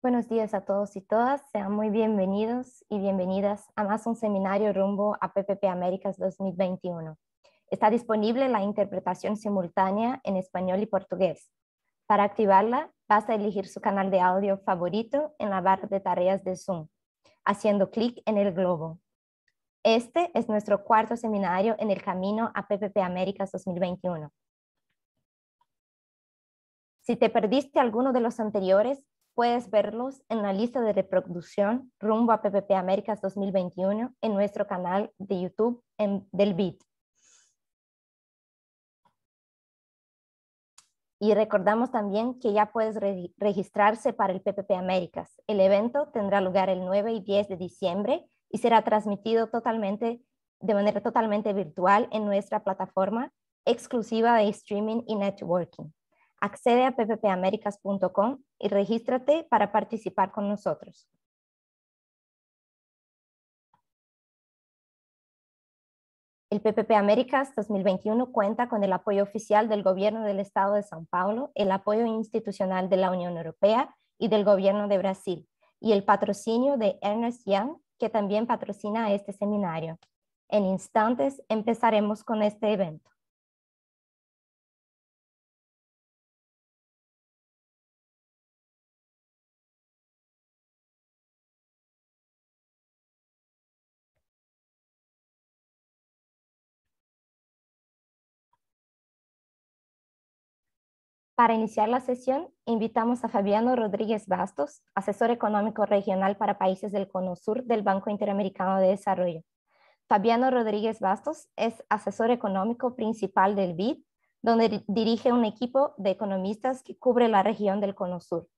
Buenos días a todos y todas. Sean muy bienvenidos y bienvenidas a más un seminario rumbo a PPP Américas 2021. Está disponible la interpretación simultánea en español y portugués. Para activarla, basta elegir su canal de audio favorito en la barra de tareas de Zoom, haciendo clic en el globo. Este es nuestro cuarto seminario en el camino a PPP Américas 2021. Si te perdiste alguno de los anteriores, Puedes verlos en la lista de reproducción rumbo a PPP Américas 2021 en nuestro canal de YouTube del BIT. Y recordamos también que ya puedes registrarse para el PPP Américas. El evento tendrá lugar el 9 y 10 de diciembre y será transmitido totalmente, de manera totalmente virtual en nuestra plataforma exclusiva de streaming y networking. Accede a pppamericas.com y regístrate para participar con nosotros. El PPP Américas 2021 cuenta con el apoyo oficial del Gobierno del Estado de São Paulo, el apoyo institucional de la Unión Europea y del Gobierno de Brasil, y el patrocinio de Ernest Young, que también patrocina este seminario. En instantes empezaremos con este evento. Para iniciar la sesión, invitamos a Fabiano Rodríguez Bastos, asesor económico regional para países del Cono Sur del Banco Interamericano de Desarrollo. Fabiano Rodríguez Bastos es asesor económico principal del BID, donde dirige un equipo de economistas que cubre la región del Cono Sur.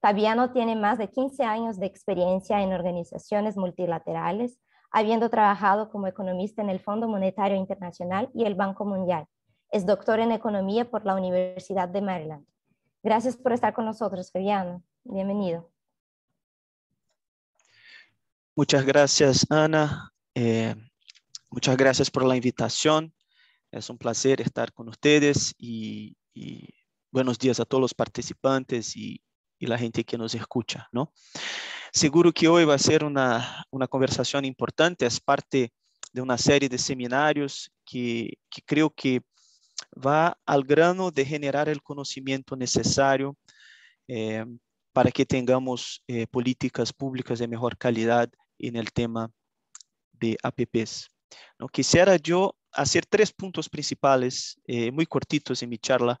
Fabiano tiene más de 15 años de experiencia en organizaciones multilaterales, habiendo trabajado como economista en el Fondo Monetario Internacional y el Banco Mundial es doctor en Economía por la Universidad de Maryland. Gracias por estar con nosotros, Fabiano. Bienvenido. Muchas gracias, Ana. Eh, muchas gracias por la invitación. Es un placer estar con ustedes y, buenos días a todos los participantes y, la gente que nos escucha, ¿no? Seguro que hoy va a ser una, conversación importante, es parte de una serie de seminarios que, que creo que va al grano de generar el conocimiento necesario eh, para que tengamos eh, políticas públicas de mejor calidad en el tema de APPs. ¿no? Quisiera yo hacer tres puntos principales, eh, muy cortitos en mi charla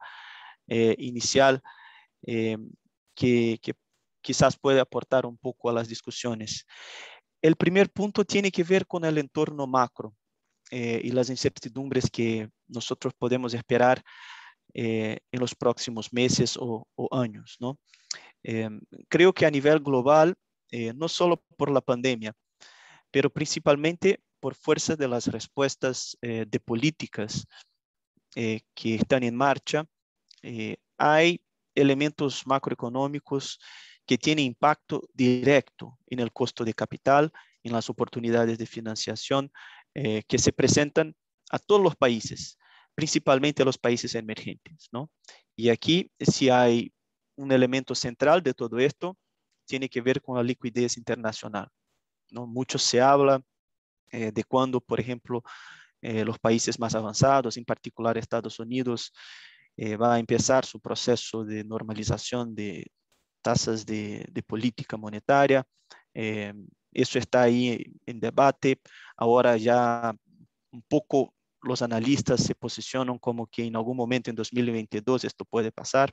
inicial, que, quizás puede aportar un poco a las discusiones. El primer punto tiene que ver con el entorno macro. Eh, y las incertidumbres que nosotros podemos esperar eh, en los próximos meses o, años. ¿no? Eh, creo que a nivel global, no solo por la pandemia, pero principalmente por fuerza de las respuestas de políticas que están en marcha, hay elementos macroeconómicos que tienen impacto directo en el costo de capital, en las oportunidades de financiación, eh, que se presentan a todos los países, principalmente a los países emergentes. ¿no? Y aquí, si hay un elemento central de todo esto, tiene que ver con la liquidez internacional. ¿no? Mucho se habla eh, de cuando, por ejemplo, eh, los países más avanzados, en particular Estados Unidos, va a empezar su proceso de normalización de tasas de, de política monetaria. Eso está ahí en debate. Ahora ya un poco los analistas se posicionan como que en algún momento en 2022 esto puede pasar.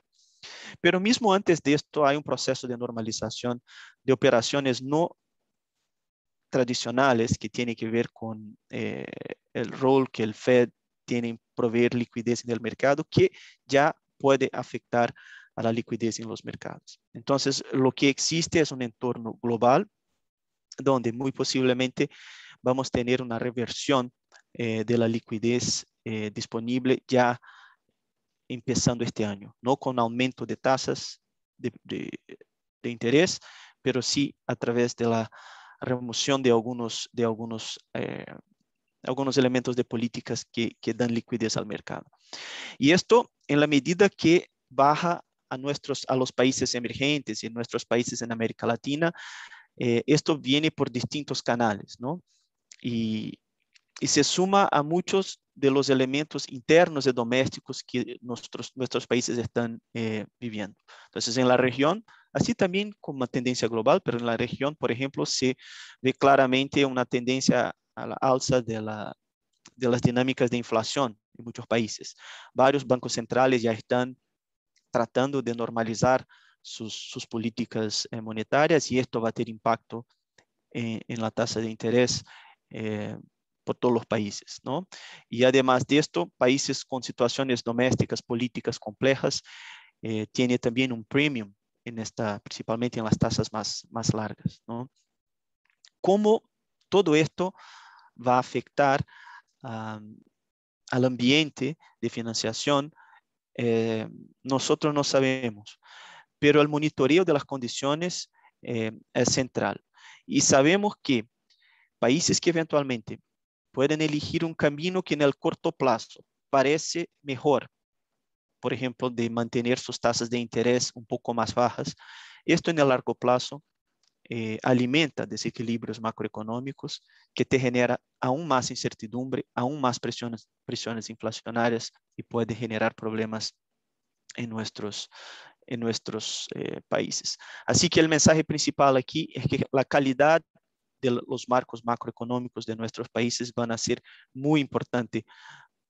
Pero mismo antes de esto hay un proceso de normalización de operaciones no tradicionales que tiene que ver con eh, el rol que el Fed tiene en proveer liquidez en el mercado, que ya puede afectar a la liquidez en los mercados. Entonces, lo que existe es un entorno global donde muy posiblemente vamos a tener una reversión eh, de la liquidez eh, disponible ya empezando este año, no con aumento de tasas de, interés, pero sí a través de la remoción de algunos, de algunos, eh, algunos elementos de políticas que, que dan liquidez al mercado. Y esto en la medida que baja a, nuestros, a los países emergentes y nuestros países en América Latina, eh, esto viene por distintos canales, ¿no? Y, y, se suma a muchos de los elementos internos y domésticos que nuestros, nuestros países están eh, viviendo. Entonces, en la región, así también como una tendencia global, pero en la región, por ejemplo, se ve claramente una tendencia a la alza de, la, de las dinámicas de inflación en muchos países. Varios bancos centrales ya están tratando de normalizar sus, sus políticas eh, monetarias y esto va a tener impacto en, en la tasa de interés eh, por todos los países, ¿no? Y además de esto, países con situaciones domésticas, políticas complejas, eh, tiene también un premium en esta, principalmente en las tasas más, más largas, ¿no? ¿Cómo todo esto va a afectar al ambiente de financiación? Eh, nosotros no sabemos, pero el monitoreo de las condiciones eh, es central. Y sabemos que países que eventualmente pueden elegir un camino que en el corto plazo parece mejor, por ejemplo, de mantener sus tasas de interés un poco más bajas, esto en el largo plazo eh, alimenta desequilibrios macroeconómicos que te genera aún más incertidumbre, aún más presiones, presiones inflacionarias y puede generar problemas en nuestros, en nuestros eh, países. Así que el mensaje principal aquí es que la calidad de los marcos macroeconómicos de nuestros países van a ser muy importante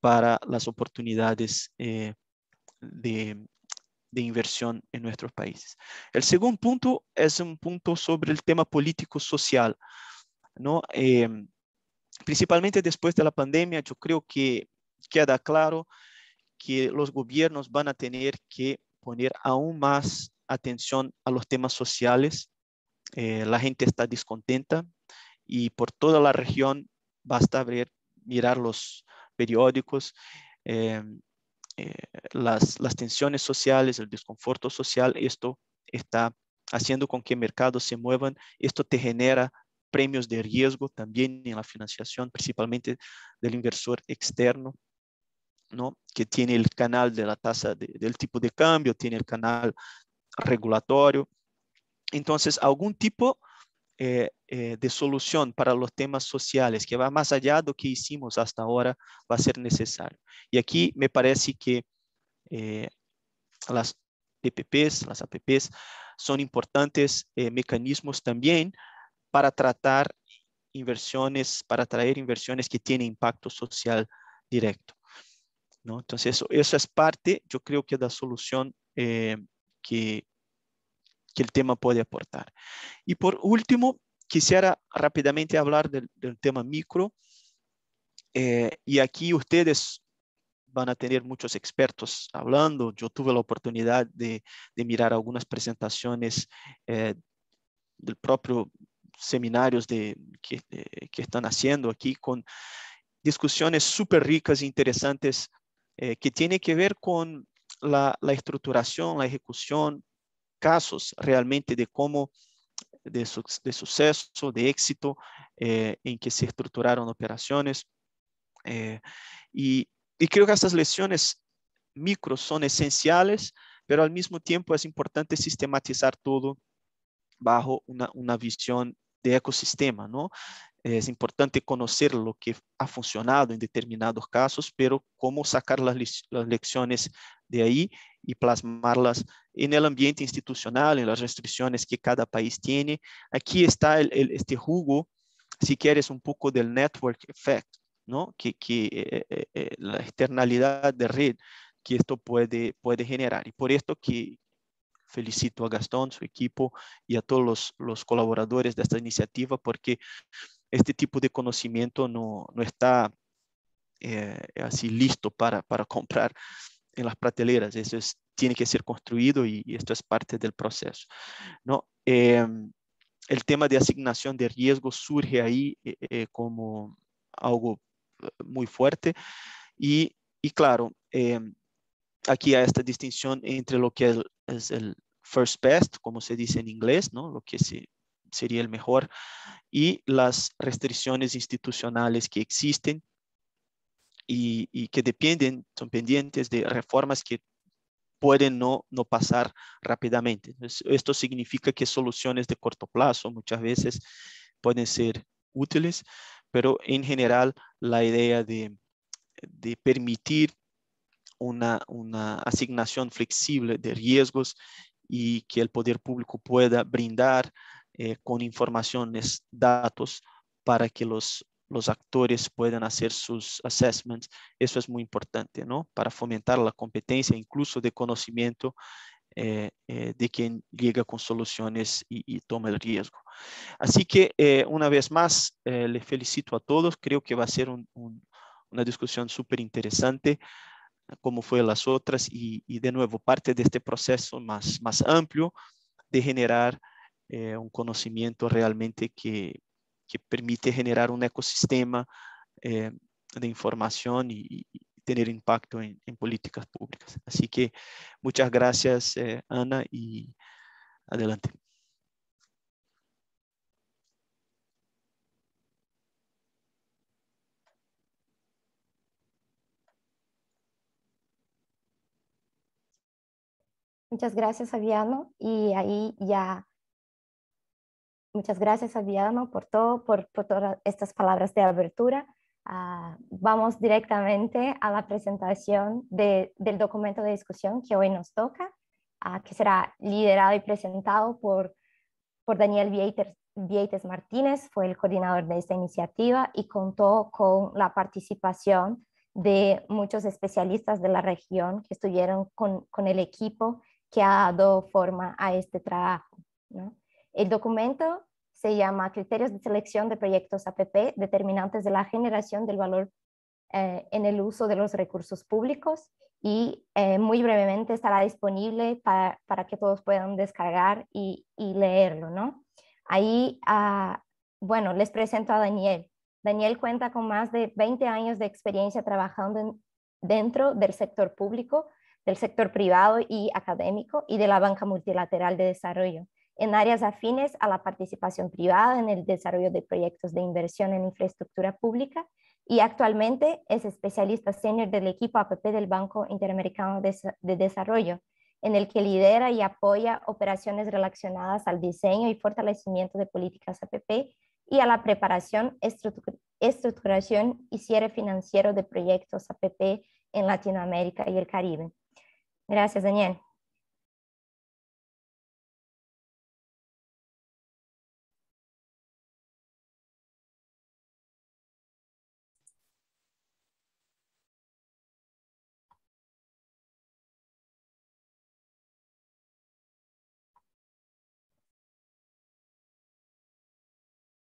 para las oportunidades eh, de, inversión en nuestros países. El segundo punto es un punto sobre el tema político-social. ¿no? Em, principalmente después de la pandemia, yo creo que queda claro que los gobiernos van a tener que poner aún más atención a los temas sociales. Eh, la gente está descontenta, y por toda la región basta ver, mirar los periódicos, eh, eh, las, las tensiones sociales, el desconforto social, esto está haciendo con que mercados se muevan, esto te genera premios de riesgo también en la financiación, principalmente del inversor externo, ¿no? que tiene el canal de la tasa del tipo de cambio, tiene el canal regulatorio. Entonces, algún tipo eh, eh, de solución para los temas sociales que va más allá de lo que hicimos hasta ahora va a ser necesario. Y aquí me parece que eh, las PPPs, las APPs, son importantes mecanismos también para tratar inversiones, para traer inversiones que tienen impacto social directo. ¿No? Entonces, eso, eso es parte, yo creo que de la solución que, que el tema puede aportar. Y por último, quisiera rápidamente hablar del, tema micro. Eh, y aquí ustedes van a tener muchos expertos hablando. Yo tuve la oportunidad de, mirar algunas presentaciones eh, del propio seminarios de, que, que, están haciendo aquí con discusiones súper ricas e interesantes eh, que tienen que ver con la, estructuración, la ejecución, casos realmente de cómo, de, suceso, de éxito, eh, en que se estructuraron operaciones. Eh, y, creo que estas lecciones micro son esenciales, pero al mismo tiempo es importante sistematizar todo bajo una visión de ecosistema, ¿no? Es importante conocer lo que ha funcionado en determinados casos, pero cómo sacar las, las lecciones de ahí y plasmarlas en el ambiente institucional, en las restricciones que cada país tiene. Aquí está el, este jugo, si quieres, un poco del network effect, ¿no? Que, que eh, eh, eh, la externalidad de red que esto puede, puede generar. Y por esto que felicito a Gastón, su equipo y a todos los, los colaboradores de esta iniciativa porque este tipo de conocimiento no, no está así listo para, para comprar en las prateleras. Eso es, tiene que ser construido y, esto es parte del proceso. ¿no? Em, el tema de asignación de riesgo surge ahí eh, eh, como algo eh, muy fuerte y, y claro, em, aquí hay esta distinción entre lo que es, el first best, como se dice en inglés, ¿no? lo que se, sería el mejor, y las restricciones institucionales que existen y, que dependen, son pendientes de reformas que pueden no, no pasar rápidamente. esto significa que soluciones de corto plazo muchas veces pueden ser útiles, pero en general la idea de, de permitir una, una asignación flexible de riesgos y que el poder público pueda brindar eh, con informaciones, datos, para que los, los actores puedan hacer sus assessments. Eso es muy importante, ¿no? Para fomentar la competencia, incluso de conocimiento eh, eh, de quien llega con soluciones y, toma el riesgo. Así que una vez más, le felicito a todos. Creo que va a ser una discusión súper interesante como fue las otras y, de nuevo parte de este proceso más, más amplio de generar eh, un conocimiento realmente que, que, permite generar un ecosistema eh, de información y, tener impacto en, políticas públicas. Así que muchas gracias, eh, Ana, y adelante. Muchas gracias, Fabiano. Y ahí ya, muchas gracias, Fabiano, por todo, por, todas estas palabras de abertura. Ah, vamos directamente a la presentación del documento de discusión que hoy nos toca, ah, que será liderado y presentado por, por Daniel Vieites Martínez, fue el coordinador de esta iniciativa y contó con la participación de muchos especialistas de la región que estuvieron con, con el equipo que ha dado forma a este trabajo. El documento se llama Criterios de Selección de Proyectos APP, determinantes de la generación del valor eh, en el uso de los recursos públicos y eh, muy brevemente estará disponible para, para, que todos puedan descargar y, y leerlo. ¿no? Ahí, ah, bueno, les presento a Daniel. Daniel cuenta con más de 20 años de experiencia trabajando dentro del sector público del sector privado y académico y de la banca multilateral de desarrollo, en áreas afines a la participación privada en el desarrollo de proyectos de inversión en infraestructura pública y actualmente es especialista senior del equipo APP del Banco Interamericano de, Desarrollo, en el que lidera y apoya operaciones relacionadas al diseño y fortalecimiento de políticas APP y a la preparación, estructuración y cierre financiero de proyectos APP en Latinoamérica y el Caribe. Gracias, Daniel.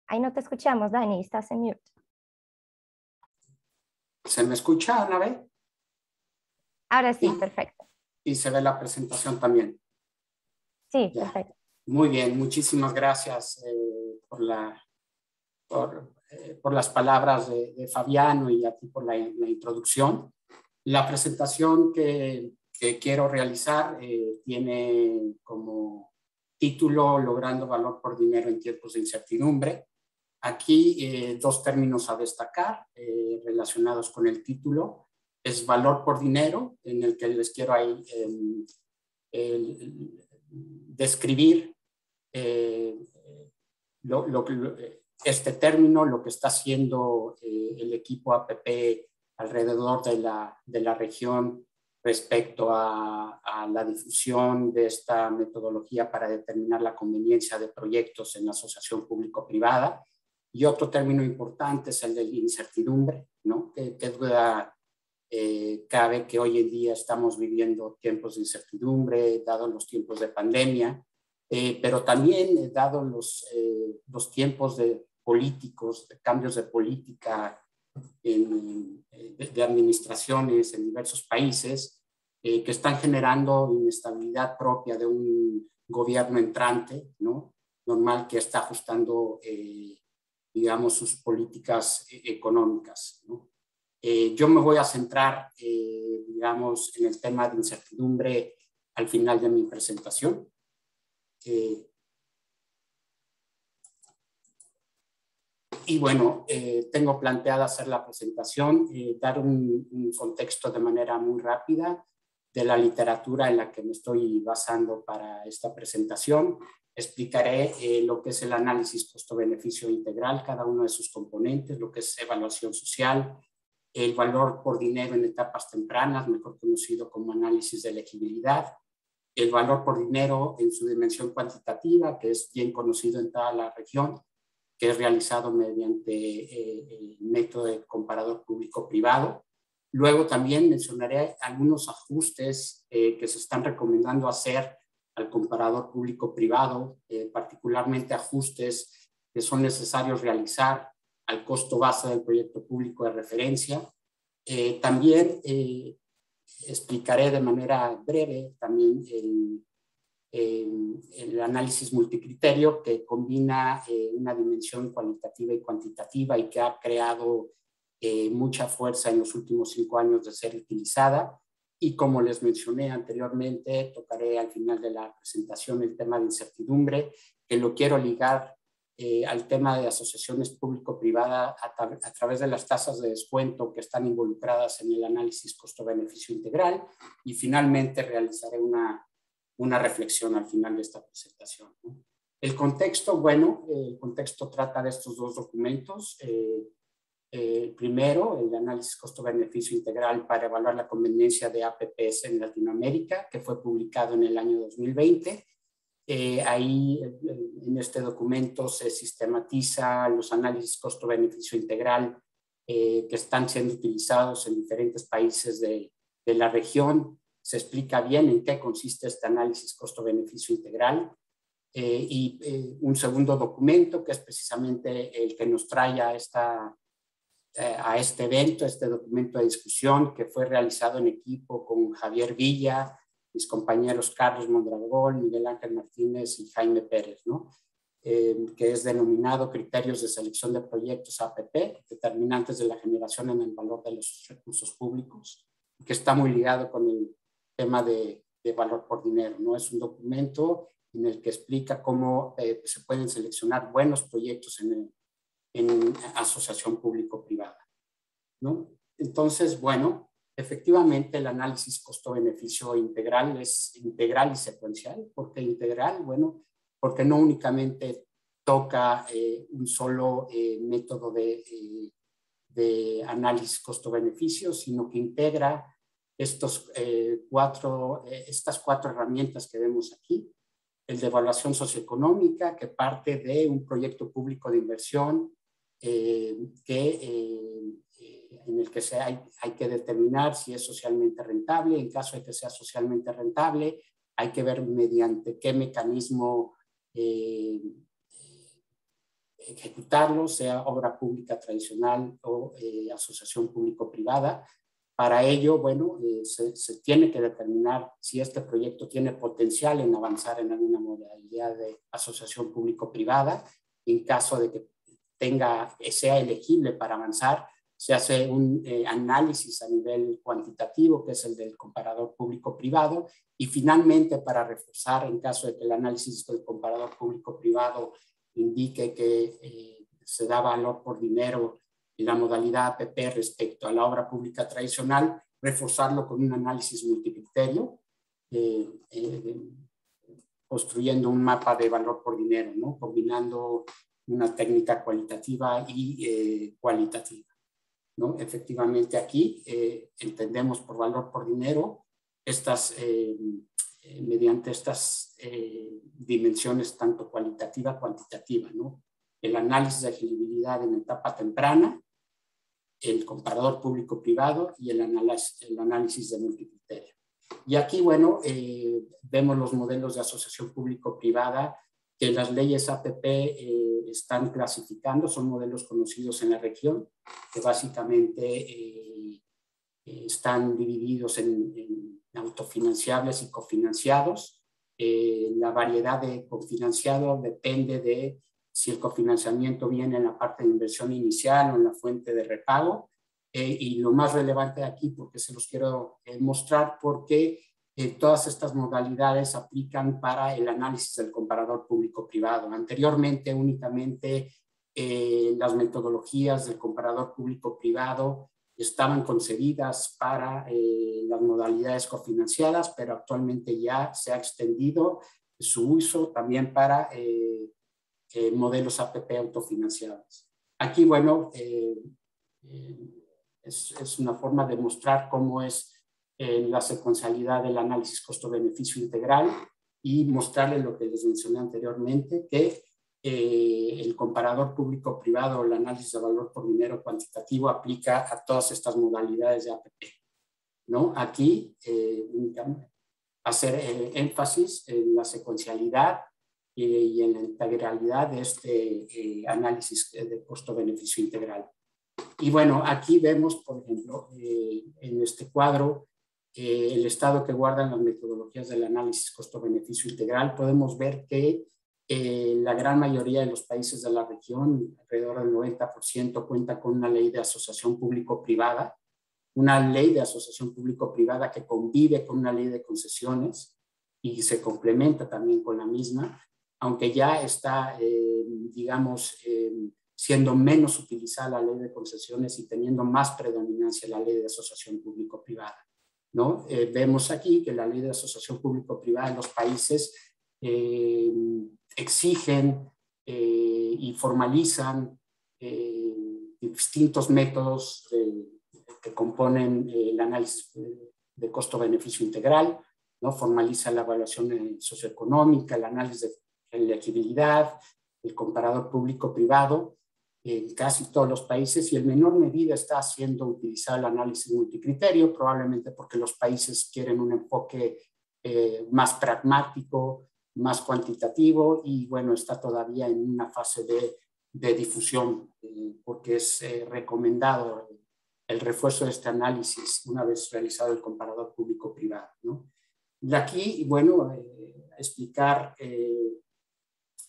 Ahí no te escuchamos, Dani, estás en mute. ¿Se me escucha, Ana Ahora sí, perfecto y se ve la presentación también. Sí, perfecto. Muy bien, muchísimas gracias eh, por, la, por, eh, por, las palabras de, Fabiano y a ti por la, introducción. La presentación que, que quiero realizar eh, tiene como título Logrando valor por dinero en tiempos de incertidumbre. Aquí dos términos a destacar relacionados con el título es valor por dinero, en el que les quiero ahí describir eh, este término, lo que está haciendo eh, el equipo APP alrededor de la, de la región respecto a, la difusión de esta metodología para determinar la conveniencia de proyectos en la asociación público-privada. Y otro término importante es el de incertidumbre, ¿no? ¿Qué, qué duda eh, cabe que hoy en día estamos viviendo tiempos de incertidumbre, dado los tiempos de pandemia, eh, pero también eh, dado los, los tiempos de políticos, de cambios de política de, administraciones en diversos países, que están generando inestabilidad propia de un gobierno entrante, ¿no? Normal que está ajustando, digamos, sus políticas económicas, ¿no? Eh, yo me voy a centrar, eh, digamos, en el tema de incertidumbre al final de mi presentación. Eh, y bueno, tengo planteada hacer la presentación, dar un, contexto de manera muy rápida de la literatura en la que me estoy basando para esta presentación. Explicaré eh, lo que es el análisis costo-beneficio integral, cada uno de sus componentes, lo que es evaluación social, el valor por dinero en etapas tempranas, mejor conocido como análisis de elegibilidad, el valor por dinero en su dimensión cuantitativa, que es bien conocido en toda la región, que es realizado mediante eh, el método de comparador público-privado. Luego también mencionaré algunos ajustes eh, que se están recomendando hacer al comparador público-privado, eh, particularmente ajustes que son necesarios realizar al costo base del proyecto público de referencia. Eh, también eh, explicaré de manera breve también el, el, análisis multicriterio que combina una dimensión cualitativa y cuantitativa y que ha creado mucha fuerza en los últimos cinco años de ser utilizada. Y como les mencioné anteriormente, tocaré al final de la presentación el tema de incertidumbre, que lo quiero ligar eh, al tema de asociaciones público-privada a, través de las tasas de descuento que están involucradas en el análisis costo-beneficio integral. Y finalmente realizaré una, una reflexión al final de esta presentación. El contexto, bueno, el contexto trata de estos dos documentos. Eh, el primero, el análisis costo-beneficio integral para evaluar la conveniencia de APPs en Latinoamérica, que fue publicado en el año 2020. Eh, ahí en este documento se sistematiza los análisis costo-beneficio integral eh, que están siendo utilizados en diferentes países de, de, la región. Se explica bien en qué consiste este análisis costo-beneficio integral. Eh, y un segundo documento que es precisamente el que nos trae a esta eh, a este evento, este documento de discusión que fue realizado en equipo con Javier Villa, mis compañeros Carlos Mondragón, Miguel Ángel Martínez y Jaime Pérez, ¿no? Eh, que es denominado Criterios de Selección de Proyectos APP, determinantes de la generación en el valor de los recursos públicos, que está muy ligado con el tema de, de valor por dinero. ¿no? Es un documento en el que explica cómo eh, se pueden seleccionar buenos proyectos en el, en asociación público-privada. ¿no? Entonces, bueno, efectivamente el análisis costo-beneficio integral es integral y secuencial. ¿Por qué integral? Bueno, porque no únicamente toca eh, un solo eh, método de, eh, de análisis costo-beneficio, sino que integra estos, cuatro, estas cuatro herramientas que vemos aquí. El de evaluación socioeconómica, que parte de un proyecto público de inversión eh, que, eh, en el que se hay, hay, que determinar si es socialmente rentable. En caso de que sea socialmente rentable, hay que ver mediante qué mecanismo eh, ejecutarlo, sea obra pública tradicional o asociación público-privada. Para ello, bueno, se, se, tiene que determinar si este proyecto tiene potencial en avanzar en alguna modalidad de asociación público-privada. En caso de que tenga, sea elegible para avanzar, se hace un eh, análisis a nivel cuantitativo, que es el del comparador público-privado, y finalmente para reforzar en caso de que el análisis del comparador público-privado indique que eh, se da valor por dinero en la modalidad APP respecto a la obra pública tradicional, reforzarlo con un análisis multicriterio, eh, construyendo un mapa de valor por dinero, ¿no? combinando una técnica cualitativa y eh, cualitativa. ¿no? Efectivamente aquí eh, entendemos por valor por dinero estas, eh, mediante estas dimensiones tanto cualitativa cuantitativa. ¿no? El análisis de elegibilidad en etapa temprana, el comparador público-privado y el análisis, el análisis de multicriterio. Y aquí, bueno, vemos los modelos de asociación público-privada que las leyes APP eh, están clasificando, son modelos conocidos en la región, que básicamente eh, eh, están divididos en, autofinanciables y cofinanciados. la variedad de cofinanciado depende de si el cofinanciamiento viene en la parte de inversión inicial o en la fuente de repago. y lo más relevante aquí, porque se los quiero mostrar, porque todas estas modalidades aplican para el análisis del comparador público-privado. Anteriormente únicamente eh, las metodologías del comparador público-privado estaban concebidas para eh, las modalidades cofinanciadas, pero actualmente ya se ha extendido su uso también para eh, eh, modelos APP autofinanciados. Aquí, bueno, es, es, una forma de mostrar cómo es la secuencialidad del análisis costo-beneficio integral y mostrarles lo que les mencioné anteriormente, que eh, el comparador público-privado, el análisis de valor por dinero cuantitativo aplica a todas estas modalidades de APP. ¿no? Aquí, eh, hacer eh, énfasis en la secuencialidad y en la integralidad de este análisis de costo-beneficio integral. Y bueno, aquí vemos, por ejemplo, en este cuadro, el estado que guardan las metodologías del análisis costo-beneficio integral. Podemos ver que eh, la gran mayoría de los países de la región, alrededor del 90%, cuenta con una ley de asociación público-privada, una ley de asociación público-privada que convive con una ley de concesiones y se complementa también con la misma, aunque ya está, eh, digamos, eh, siendo menos utilizada la ley de concesiones y teniendo más predominancia la ley de asociación público-privada. ¿No? vemos aquí que la ley de asociación público-privada en los países exigen eh, y formalizan eh, distintos métodos que componen eh, el análisis de costo-beneficio integral, formaliza la evaluación socioeconómica, el análisis de elegibilidad, el comparador público-privado en casi todos los países y en menor medida está haciendo utilizar el análisis multicriterio, probablemente porque los países quieren un enfoque más pragmático, más cuantitativo y bueno, está todavía en una fase de, de difusión eh, porque es eh, recomendado el refuerzo de este análisis una vez realizado el comparador público-privado. ¿no? De aquí, bueno, eh, explicar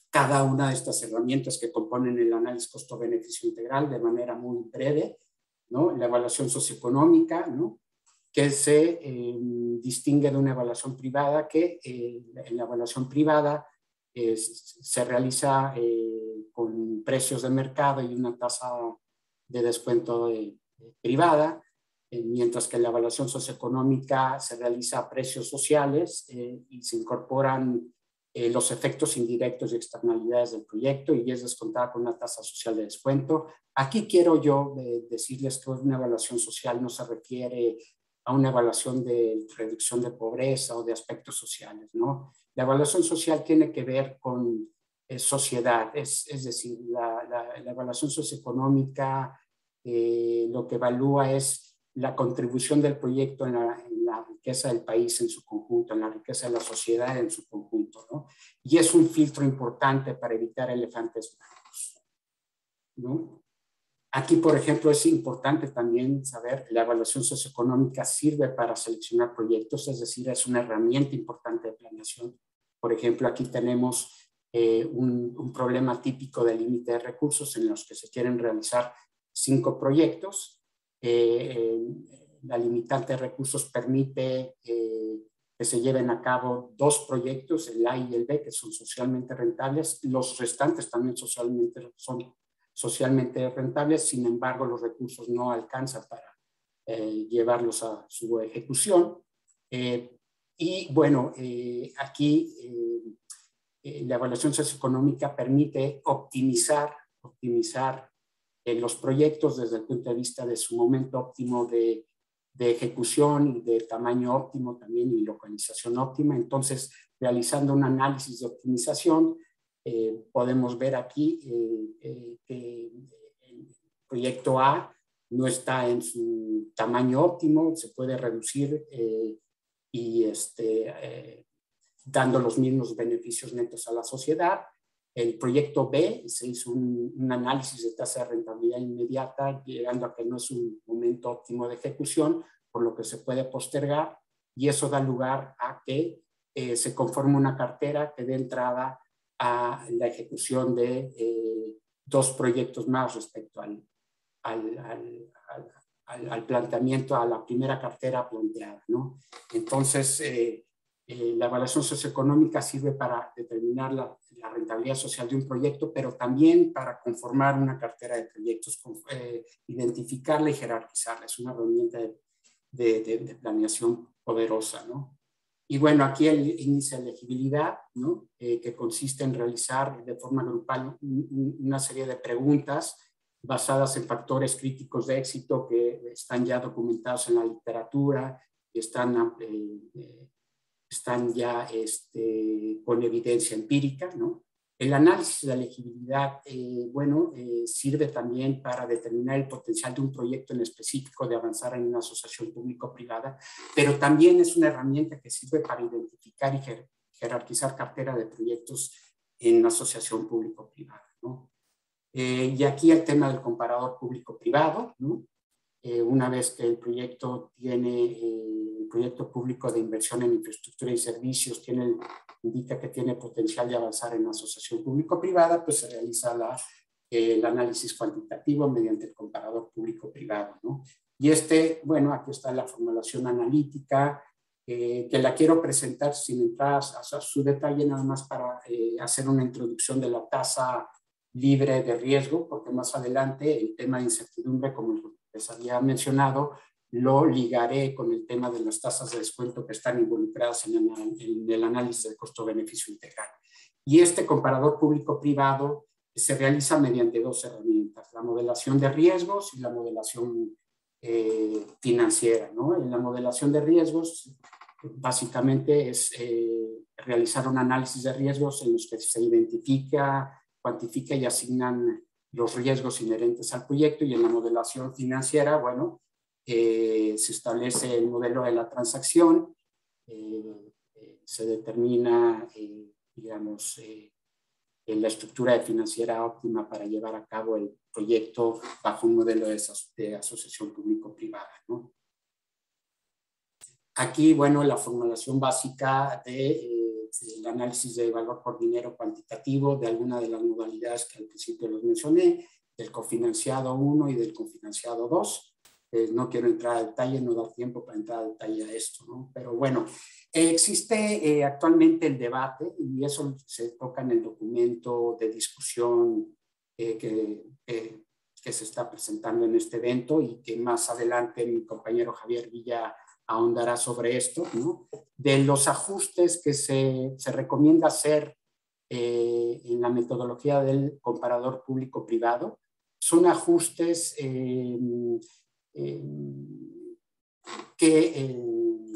cada una de estas herramientas que componen el análisis costo-beneficio integral de manera muy breve, ¿no? La evaluación socioeconómica, ¿no? que se eh, distingue de una evaluación privada que eh, en la evaluación privada se realiza eh, con precios de mercado y una tasa de descuento privada, mientras que la evaluación socioeconómica se realiza a precios sociales y se incorporan los efectos indirectos y externalidades del proyecto y es descontada con una tasa social de descuento. Aquí quiero yo decirles que una evaluación social no se refiere a una evaluación de reducción de pobreza o de aspectos sociales. ¿no? La evaluación social tiene que ver con eh, sociedad, es, es decir, la, la, evaluación socioeconómica eh, lo que evalúa es la contribución del proyecto la, en la, riqueza del país en su conjunto, en la riqueza de la sociedad en su conjunto. ¿no? Y es un filtro importante para evitar elefantes blancos. ¿no? Aquí, por ejemplo, es importante también saber, la evaluación socioeconómica sirve para seleccionar proyectos, es decir, es una herramienta importante de planeación. Por ejemplo, aquí tenemos eh, un, problema típico de límite de recursos en los que se quieren realizar cinco proyectos. Eh, la limitante de recursos permite eh, que se lleven a cabo dos proyectos, el A y el B, que son socialmente rentables. Los restantes también socialmente son socialmente rentables, sin embargo los recursos no alcanzan para eh, llevarlos a su ejecución. Eh, y bueno, aquí la evaluación socioeconómica permite optimizar, optimizar los proyectos desde el punto de vista de su momento óptimo de, de ejecución y de tamaño óptimo también y localización óptima. Entonces, realizando un análisis de optimización, eh, podemos ver aquí eh, eh, que el proyecto A no está en su tamaño óptimo, se puede reducir y este, dando los mismos beneficios netos a la sociedad. El proyecto B se hizo un, análisis de tasa de rentabilidad inmediata, llegando a que no es un momento óptimo de ejecución, por lo que se puede postergar, y eso da lugar a que se conforme una cartera que dé entrada a la ejecución de eh, dos proyectos más respecto al, al, al, al, planteamiento, a la primera cartera planteada. ¿no? Entonces, eh, eh, la evaluación socioeconómica sirve para determinar la, rentabilidad social de un proyecto, pero también para conformar una cartera de proyectos, eh, identificarla y jerarquizarla. Es una herramienta de, de, planeación poderosa, ¿no? Y bueno, aquí el índice de elegibilidad, ¿no? Eh, que consiste en realizar de forma grupal una serie de preguntas basadas en factores críticos de éxito que están ya documentados en la literatura, están, eh, eh, están ya este, con evidencia empírica, ¿no? El análisis de elegibilidad, eh, bueno, sirve también para determinar el potencial de un proyecto en específico de avanzar en una asociación público-privada, pero también es una herramienta que sirve para identificar y jerarquizar cartera de proyectos en una asociación público-privada, ¿no? y aquí el tema del comparador público-privado, ¿no? Una vez que el proyecto tiene proyecto público de inversión en infraestructura y servicios tiene, indica que tiene potencial de avanzar en asociación público-privada, pues se realiza la, el análisis cuantitativo mediante el comparador público-privado. ¿no? Y este, bueno, aquí está la formulación analítica, eh, que la quiero presentar sin entrar a, su detalle, nada más para eh, hacer una introducción de la tasa libre de riesgo, porque más adelante el tema de incertidumbre, como les había mencionado, lo ligaré con el tema de las tasas de descuento que están involucradas en el, análisis del costo-beneficio integral. Y este comparador público-privado se realiza mediante dos herramientas, la modelación de riesgos y la modelación eh, financiera. ¿no? En la modelación de riesgos, básicamente es eh, realizar un análisis de riesgos en los que se identifica, cuantifica y asignan los riesgos inherentes al proyecto y en la modelación financiera, bueno, eh, se establece el modelo de la transacción, eh, eh, se determina, digamos, la estructura de financiera óptima para llevar a cabo el proyecto bajo un modelo de, asociación público-privada. ¿no? Aquí, bueno, la formulación básica del de, análisis de valor por dinero cuantitativo de alguna de las modalidades que al principio los mencioné, del cofinanciado 1 y del cofinanciado 2. Eh, no quiero entrar a detalle, no da tiempo para entrar a detalle a esto, ¿no? Pero bueno, existe eh, actualmente el debate y eso se toca en el documento de discusión eh, que, que, se está presentando en este evento y que más adelante mi compañero Javier Villa ahondará sobre esto, ¿no? De los ajustes que se, se recomienda hacer en la metodología del comparador público-privado. Son ajustes eh, que eh,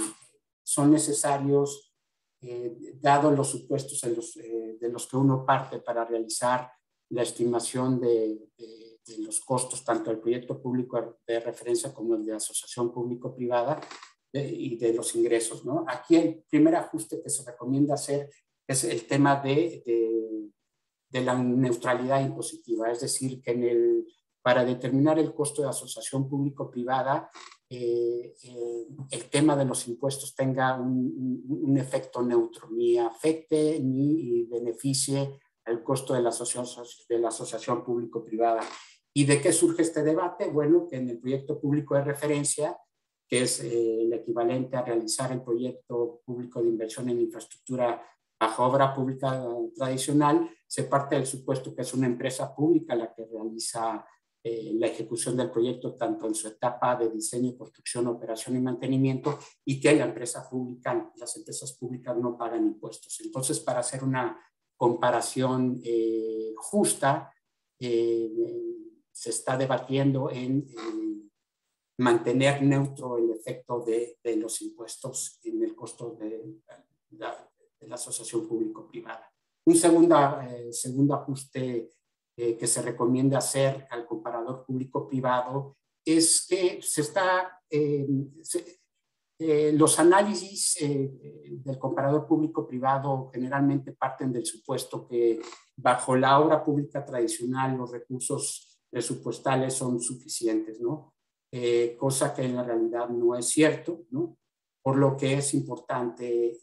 son necesarios eh, dados los supuestos los, de los que uno parte para realizar la estimación de, los costos tanto del proyecto público de referencia como el de asociación público-privada y de los ingresos. ¿no? Aquí el primer ajuste que se recomienda hacer es el tema de, de la neutralidad impositiva, es decir, que en el para determinar el costo de asociación público-privada, eh, eh, el tema de los impuestos tenga un, efecto neutro, ni afecte ni beneficie el costo de la asociación, de la asociación público-privada. ¿Y de qué surge este debate? Bueno, que en el proyecto público de referencia, que es eh, el equivalente a realizar el proyecto público de inversión en infraestructura bajo obra pública tradicional, se parte del supuesto que es una empresa pública la que realiza eh, la ejecución del proyecto tanto en su etapa de diseño, construcción, operación y mantenimiento y que la empresa pública, las empresas públicas no pagan impuestos. Entonces, para hacer una comparación eh, justa, eh, se está debatiendo en mantener neutro el efecto de, los impuestos en el costo de la, asociación público-privada. Un segundo, segundo ajuste eh, que se recomienda hacer al comparador público-privado es que se está, eh, eh, los análisis del comparador público-privado generalmente parten del supuesto que bajo la obra pública tradicional los recursos presupuestales son suficientes, ¿no? Cosa que en la realidad no es cierto, ¿no? Por lo que es importante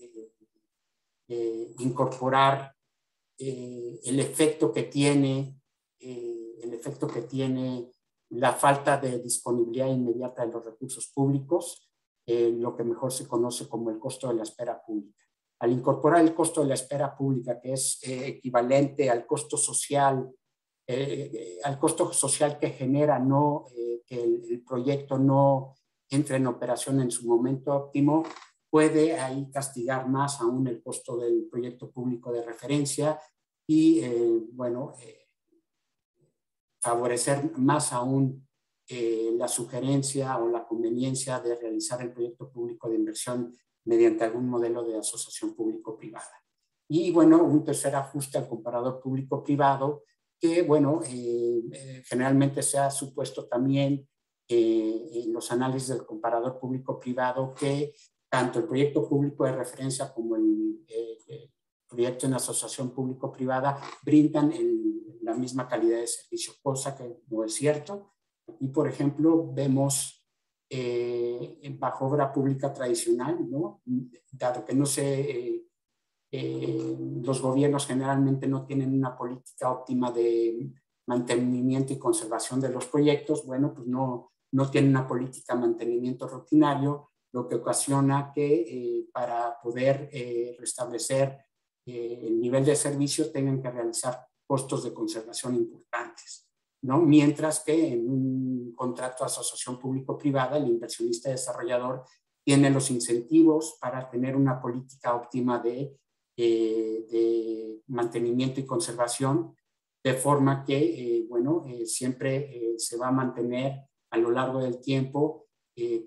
incorporar el efecto que tiene eh, el efecto que tiene la falta de disponibilidad inmediata de los recursos públicos, eh, lo que mejor se conoce como el costo de la espera pública. al incorporar el costo de la espera pública, que es eh, equivalente al costo social, eh, al costo social que genera no, que el, proyecto no entre en operación en su momento óptimo, puede ahí castigar más aún el costo del proyecto público de referencia y, bueno, favorecer más aún eh, la sugerencia o la conveniencia de realizar el proyecto público de inversión mediante algún modelo de asociación público-privada. Y bueno, un tercer ajuste al comparador público-privado que, bueno, eh, eh, generalmente se ha supuesto también en los análisis del comparador público-privado que tanto el proyecto público de referencia como el, proyecto en asociación público-privada brindan la misma calidad de servicio, cosa que no es cierto. Y, por ejemplo, vemos eh, bajo obra pública tradicional, dado que no se, eh, eh, los gobiernos generalmente no tienen una política óptima de mantenimiento y conservación de los proyectos, bueno, pues no, no tienen una política de mantenimiento rutinario, lo que ocasiona que eh, para poder restablecer el nivel de servicio tengan que realizar costos de conservación importantes. ¿no? Mientras que en un contrato de asociación público-privada, el inversionista desarrollador tiene los incentivos para tener una política óptima de, eh, de mantenimiento y conservación, de forma que, eh, bueno, eh, siempre se va a mantener a lo largo del tiempo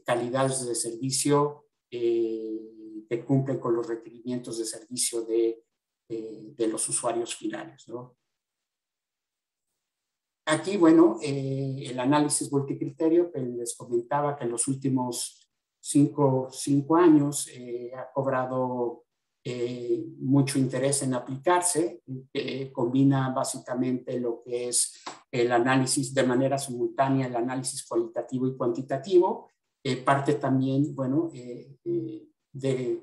calidades de servicio que cumplen con los requerimientos de servicio de, los usuarios finales, ¿no? Aquí, bueno, el análisis multicriterio que les comentaba que en los últimos cinco, años eh, ha cobrado eh, mucho interés en aplicarse, combina básicamente lo que es el análisis de manera simultánea, el análisis cualitativo y cuantitativo, parte también, bueno, de,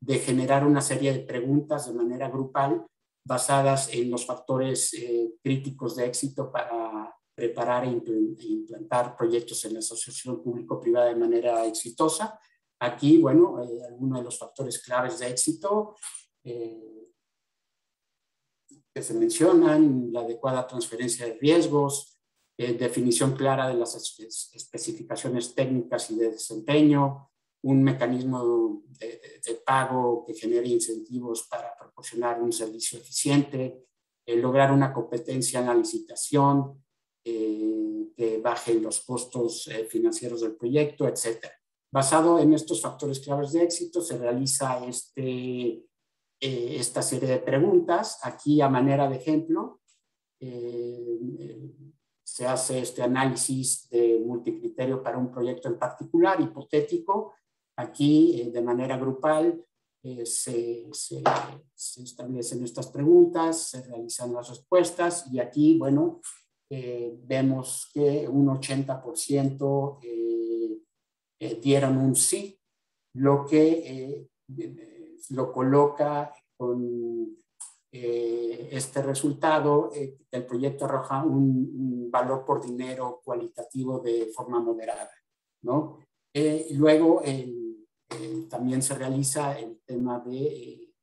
de generar una serie de preguntas de manera grupal basadas en los factores eh, críticos de éxito para preparar e, e implantar proyectos en la asociación público-privada de manera exitosa. Aquí, bueno, eh, algunos de los factores claves de éxito eh, que se mencionan, la adecuada transferencia de riesgos, definición clara de las especificaciones técnicas y de desempeño, un mecanismo de, pago que genere incentivos para proporcionar un servicio eficiente, eh, lograr una competencia en la licitación, eh, que baje los costos eh, financieros del proyecto, etc. Basado en estos factores claves de éxito, se realiza este, esta serie de preguntas. Aquí, a manera de ejemplo, se hace este análisis de multicriterio para un proyecto en particular, hipotético, Aquí, eh, de manera grupal, eh, se, se, establecen estas preguntas, se realizan las respuestas y aquí, bueno, eh, vemos que un 80% dieron un sí, lo que lo coloca con este resultado, el proyecto arroja un, valor por dinero cualitativo de forma moderada. ¿no? luego, eh, también se realiza el tema de eh,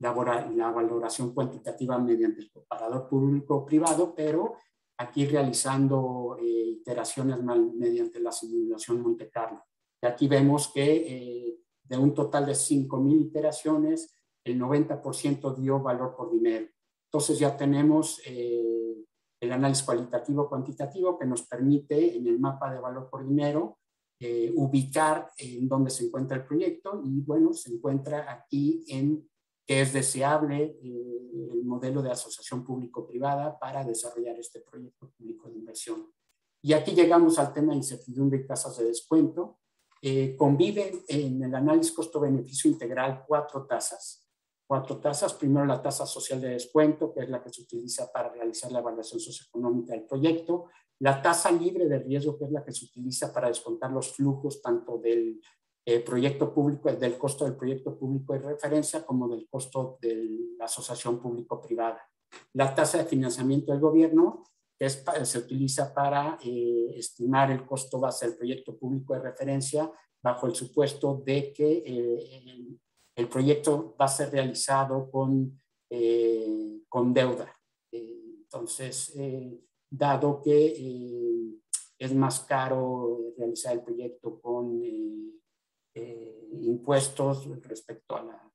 la, valoración cuantitativa mediante el comparador público-privado, pero aquí realizando eh, iteraciones mediante la simulación Monte Carlo. Y aquí vemos que de un total de 5.000 iteraciones, el 90% dio valor por dinero. Entonces ya tenemos el análisis cualitativo-cuantitativo que nos permite en el mapa de valor por dinero eh, ubicar en dónde se encuentra el proyecto y bueno, se encuentra aquí en que es deseable eh, el modelo de asociación público-privada para desarrollar este proyecto público de inversión. Y aquí llegamos al tema de incertidumbre y tasas de descuento. Eh, conviven en el análisis costo-beneficio integral cuatro tasas. Cuatro tasas. Primero la tasa social de descuento, que es la que se utiliza para realizar la evaluación socioeconómica del proyecto la tasa libre de riesgo, que es la que se utiliza para descontar los flujos tanto del eh, proyecto público, del costo del proyecto público de referencia, como del costo de la asociación público-privada. La tasa de financiamiento del gobierno, que se utiliza para eh, estimar el costo base del proyecto público de referencia bajo el supuesto de que eh, el proyecto va a ser realizado con, con deuda. entonces, dado que es más caro realizar el proyecto con impuestos respecto a, la,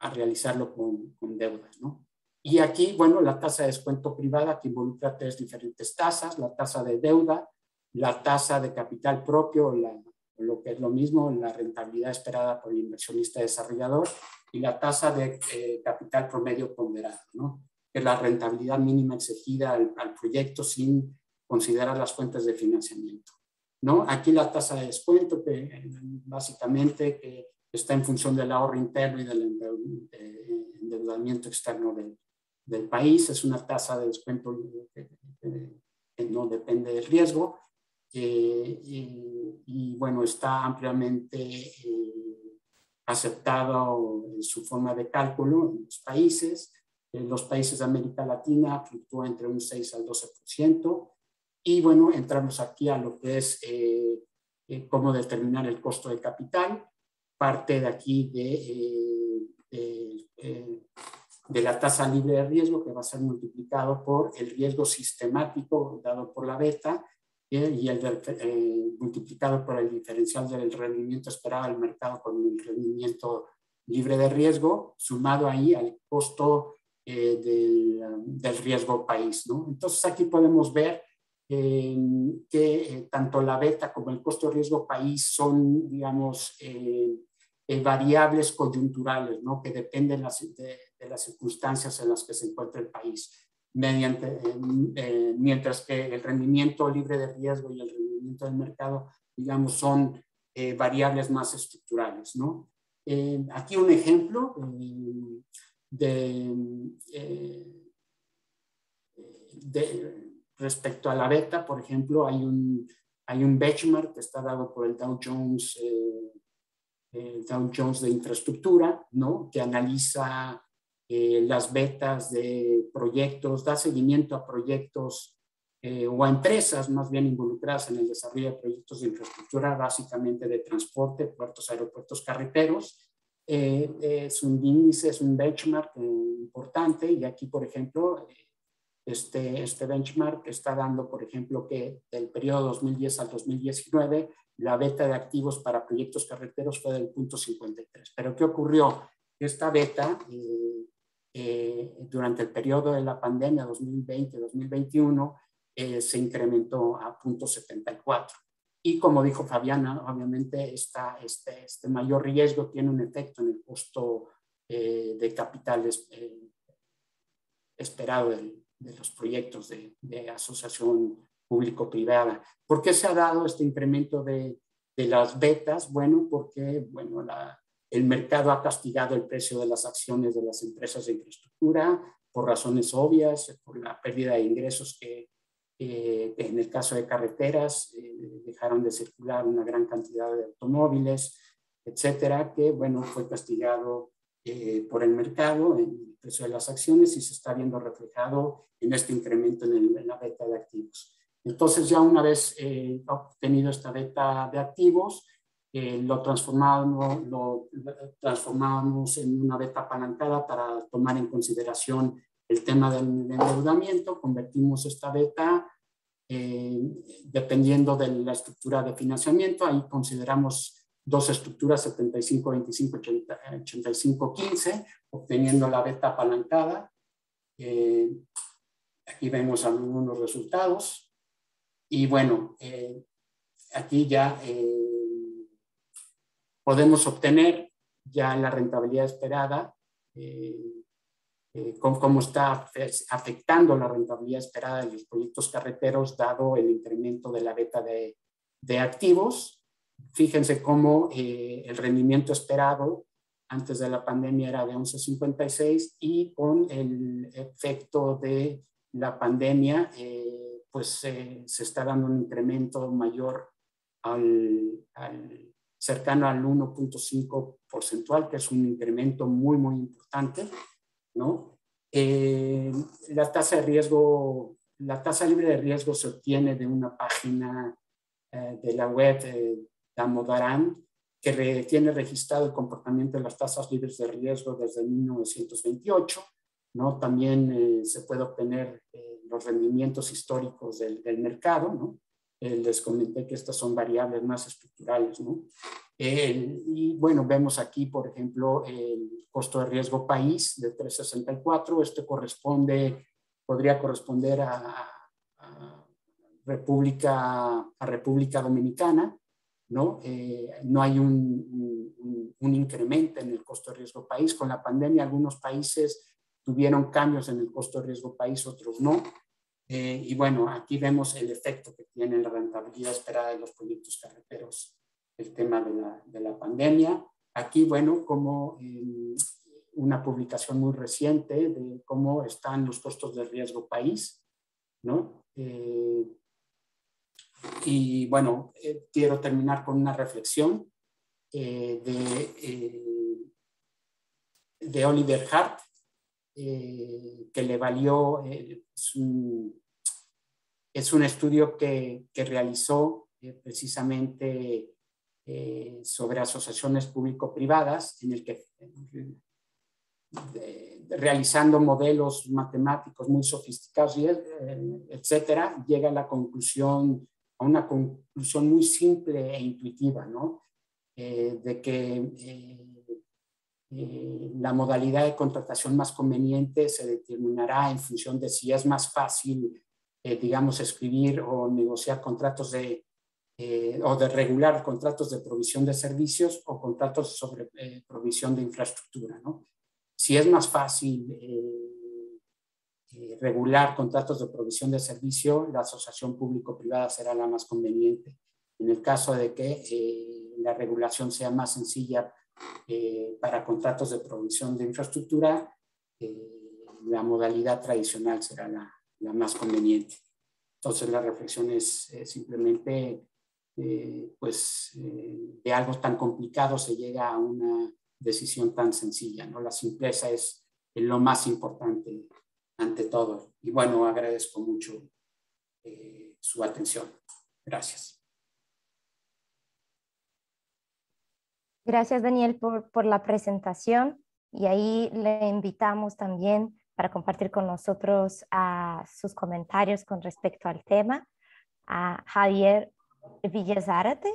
a, realizarlo con, con deudas, ¿no? Y aquí, bueno, la tasa de descuento privada que involucra tres diferentes tasas, la tasa de deuda, la tasa de capital propio, lo que es lo mismo, la rentabilidad esperada por el inversionista desarrollador y la tasa de eh, capital promedio ponderado, ¿no? que es la rentabilidad mínima exigida al, proyecto sin considerar las fuentes de financiamiento. ¿No? Aquí la tasa de descuento, que básicamente que está en función del ahorro interno y del endeudamiento externo del, del país, es una tasa de descuento que, no depende del riesgo eh, y, bueno, está ampliamente eh, aceptado en su forma de cálculo en los países. En los países de América Latina fluctúa entre un 6 al 12%. Y bueno, entramos aquí a lo que es eh, cómo determinar el costo de capital. Parte de aquí de, de de la tasa libre de riesgo que va a ser multiplicado por el riesgo sistemático dado por la beta eh, y el eh, multiplicado por el diferencial del rendimiento esperado del mercado con el rendimiento libre de riesgo, sumado ahí al costo eh, del, del, riesgo país. ¿no? Entonces aquí podemos ver que tanto la beta como el costo riesgo país son, digamos, eh, variables coyunturales, ¿no? que dependen de, de, las circunstancias en las que se encuentra el país. Mediante, eh, eh, mientras que el rendimiento libre de riesgo y el rendimiento del mercado, digamos, son variables más estructurales. ¿no? aquí un ejemplo de, de, respecto a la beta, por ejemplo, hay un, hay un benchmark que está dado por el Dow Jones el Dow Jones de infraestructura, ¿no? que analiza eh, las betas de proyectos, da seguimiento a proyectos eh, o a empresas más bien involucradas en el desarrollo de proyectos de infraestructura, básicamente de transporte, puertos, aeropuertos, carreteros. Eh, es un índice, es un benchmark importante y aquí, por ejemplo, este, este benchmark está dando, por ejemplo, que del periodo 2010 al 2019 la beta de activos para proyectos carreteros fue del punto 53. Pero ¿qué ocurrió? Esta beta eh, eh, durante el periodo de la pandemia 2020-2021 eh, se incrementó a punto 74. Y como dijo Fabiana, obviamente esta, este, este mayor riesgo tiene un efecto en el costo de capital esperado de, de, los proyectos de, de asociación público-privada. ¿Por qué se ha dado este incremento de, de las betas? Bueno, porque bueno, la, el mercado ha castigado el precio de las acciones de las empresas de infraestructura por razones obvias, por la pérdida de ingresos que, en el caso de carreteras eh, dejaron de circular una gran cantidad de automóviles, etcétera, que bueno, fue castigado eh, por el mercado en el precio de las acciones y se está viendo reflejado en este incremento en, en la beta de activos. Entonces ya una vez eh, obtenido esta beta de activos, eh, lo, transformamos, lo, transformamos en una beta apalancada para tomar en consideración el tema del endeudamiento, convertimos esta beta eh, dependiendo de la estructura de financiamiento, ahí consideramos dos estructuras 75, 25, 85, 15, obteniendo la beta apalancada. aquí vemos algunos resultados. Y bueno, eh, aquí ya eh, podemos obtener ya la rentabilidad esperada, eh, cómo, está afectando la rentabilidad esperada de los proyectos carreteros dado el incremento de la beta de, de activos. Fíjense cómo el rendimiento esperado antes de la pandemia era de 11.56 y con el efecto de la pandemia pues se está dando un incremento mayor al, cercano al 1.5 porcentual, que es un incremento muy, muy importante, ¿no? Eh, la tasa de riesgo, la tasa libre de riesgo se obtiene de una página eh, de la web Damodaran, que tiene registrado el comportamiento de las tasas libres de riesgo desde 1928. ¿no? También se puede obtener los rendimientos históricos del, del mercado. ¿no? les comenté que estas son variables más estructurales. ¿no? y bueno, vemos aquí, por ejemplo, el costo de riesgo país de 364. Este corresponde, podría corresponder a, República, a República Dominicana. ¿No? Eh, no hay un, un, incremento en el costo de riesgo país. Con la pandemia, algunos países tuvieron cambios en el costo de riesgo país, otros no. Eh, y bueno, aquí vemos el efecto que tiene la rentabilidad esperada de los proyectos carreteros, el tema de la, de la pandemia. Aquí, bueno, como eh, una publicación muy reciente de cómo están los costos de riesgo país, ¿no? Eh, y bueno, quiero terminar con una reflexión de, de Oliver Hart, que le valió, es un estudio que, que realizó eh, precisamente eh, sobre asociaciones público-privadas, en el que realizando modelos matemáticos muy sofisticados, y, eh, etcétera, llega a la conclusión, a una conclusión muy simple e intuitiva, ¿no? de que la modalidad de contratación más conveniente se determinará en función de si es más fácil eh, digamos, escribir o negociar contratos de, eh, o de regular contratos de provisión de servicios o contratos sobre eh, provisión de infraestructura. ¿no? Si es más fácil regular contratos de provisión de servicio, la asociación público-privada será la más conveniente. En el caso de que la regulación sea más sencilla para contratos de provisión de infraestructura, la modalidad tradicional será la, la más conveniente. Entonces la reflexión es simplemente, eh, pues, eh, de algo tan complicado se llega a una decisión tan sencilla, ¿no? La simpleza es lo más importante ante todo. Y bueno, agradezco mucho eh, su atención. Gracias. Gracias, Daniel, por, por la presentación. Y ahí le invitamos también para compartir con nosotros a sus comentarios con respecto al tema, a Javier Villazárate,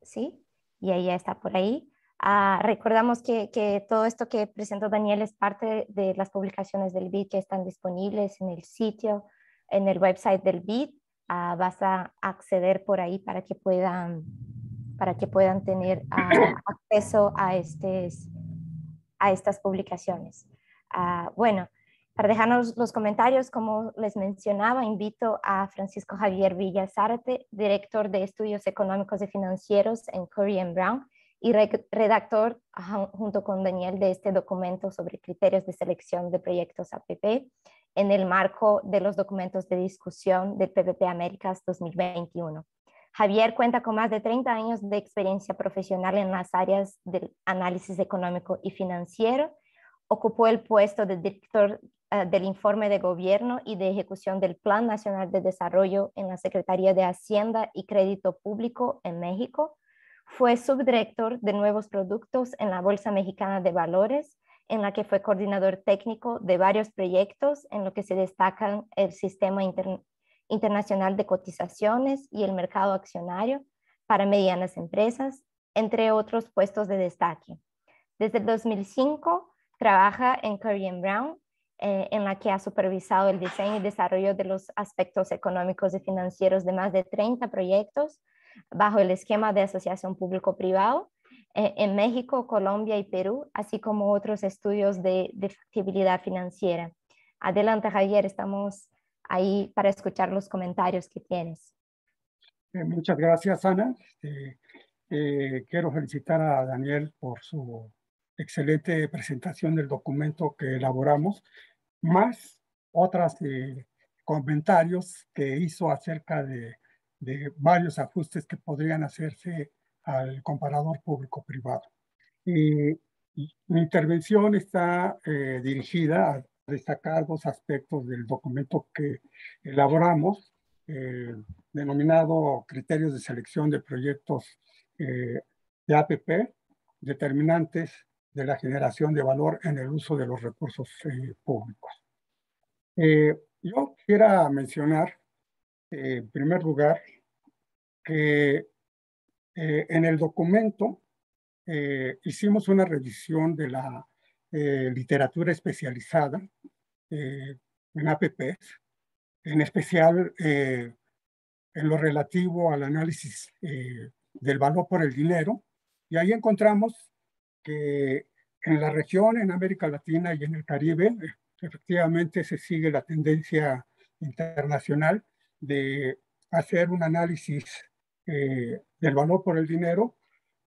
¿sí? Y ella está por ahí. Ah, recordamos que, todo esto que presentó Daniel es parte de las publicaciones del BID que están disponibles en el sitio, en el website del BID. Ah, vas a acceder por ahí para que puedan, para que puedan tener ah, acceso a, estes, a estas publicaciones. bueno, para dejarnos los comentarios, como les mencionaba, invito a Francisco Javier Villa Zárate, director de Estudios Económicos y Financieros en Curry Brown y redactor junto con Daniel de este documento sobre criterios de selección de proyectos APP en el marco de los documentos de discusión del PPP Américas 2021. Javier cuenta con más de 30 años de experiencia profesional en las áreas del análisis económico y financiero ocupó el puesto de director eh, del informe de gobierno y de ejecución del Plan Nacional de Desarrollo en la Secretaría de Hacienda y Crédito Público en México. Fue subdirector de nuevos productos en la Bolsa Mexicana de Valores, en la que fue coordinador técnico de varios proyectos en lo que se destacan el Sistema Internacional de Cotizaciones y el mercado accionario para medianas empresas, entre otros puestos de destaque. Desde el 2005 trabaja en Curry Brown, eh, en la que ha supervisado el diseño y desarrollo de los aspectos económicos y financieros de más de 30 proyectos bajo el esquema de asociación público-privado eh, en México, Colombia y Perú, así como otros estudios de, de factibilidad financiera. Adelante, Javier, estamos ahí para escuchar los comentarios que tienes. Eh, muchas gracias, Ana. Este, quiero felicitar a Daniel por su excelente presentación del documento que elaboramos más otros eh, comentarios que hizo acerca de, varios ajustes que podrían hacerse al comparador público-privado. mi intervención está eh, dirigida a destacar dos aspectos del documento que elaboramos, eh, denominado Criterios de Selección de Proyectos de APP, determinantes de la generación de valor en el uso de los recursos eh, públicos. Eh, yo quiero mencionar, eh, en primer lugar, que en el documento hicimos una revisión de la literatura especializada en APPs, en especial en lo relativo al análisis del valor por el dinero, y ahí encontramos que en la región, en América Latina y en el Caribe, efectivamente se sigue la tendencia internacional de hacer un análisis eh, del valor por el dinero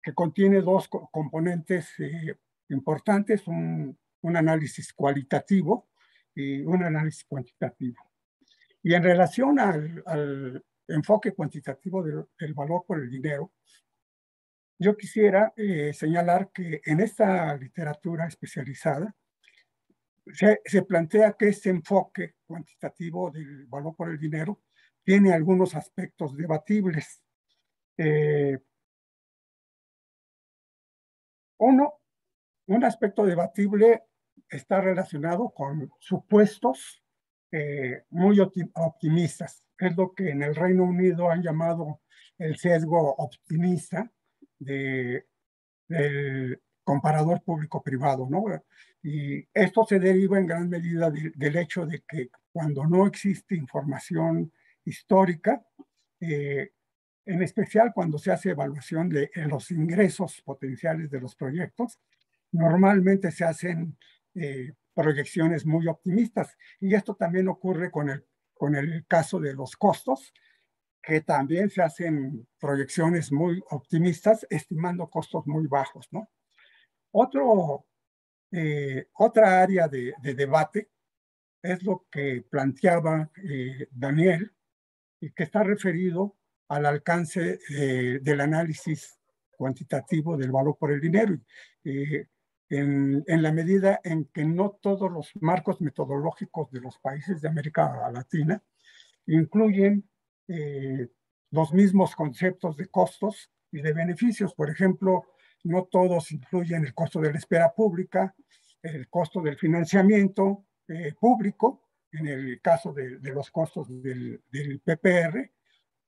que contiene dos componentes eh, importantes, un, un, análisis cualitativo y un análisis cuantitativo. Y en relación al, al enfoque cuantitativo del, del valor por el dinero, yo quisiera eh, señalar que en esta literatura especializada se, plantea que este enfoque cuantitativo del valor por el dinero tiene algunos aspectos debatibles. Eh, uno, un aspecto debatible está relacionado con supuestos eh, muy optimistas. Es lo que en el Reino Unido han llamado el sesgo optimista, de, del comparador público-privado, ¿no? Y esto se deriva en gran medida del hecho de que cuando no existe información histórica, eh, en especial cuando se hace evaluación de los ingresos potenciales de los proyectos, normalmente se hacen eh, proyecciones muy optimistas. Y esto también ocurre con el, con el caso de los costos, que también se hacen proyecciones muy optimistas, estimando costos muy bajos, ¿no? Otro, eh, otra área de, debate es lo que planteaba eh, Daniel y que está referido al alcance eh, del análisis cuantitativo del valor por el dinero. En, en, la medida en que no todos los marcos metodológicos de los países de América Latina incluyen eh, los mismos conceptos de costos y de beneficios. Por ejemplo, no todos incluyen el costo de la espera pública, el costo del financiamiento eh, público, en el caso de, los costos del, PPR,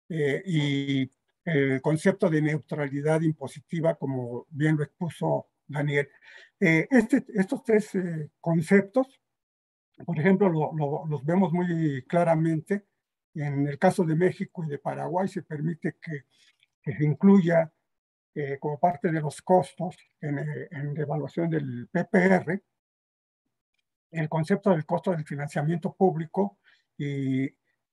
eh, y el concepto de neutralidad impositiva, como bien lo expuso Daniel. Este, estos tres conceptos, por ejemplo, los vemos muy claramente en el caso de México y de Paraguay se permite que, se incluya eh, como parte de los costos en, eh, en, la evaluación del PPR el concepto del costo del financiamiento público y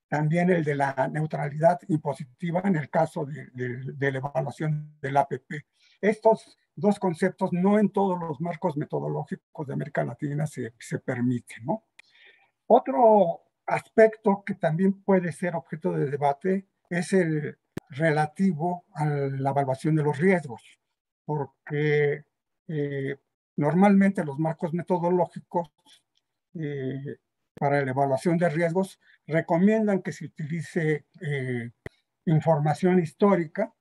también el de la neutralidad impositiva en el caso de, de, la evaluación del APP. Estos dos conceptos no en todos los marcos metodológicos de América Latina se, se permiten. ¿no? Otro aspecto que también puede ser objeto de debate es el relativo a la evaluación de los riesgos, porque eh, normalmente los marcos metodológicos eh, para la evaluación de riesgos recomiendan que se utilice eh, información histórica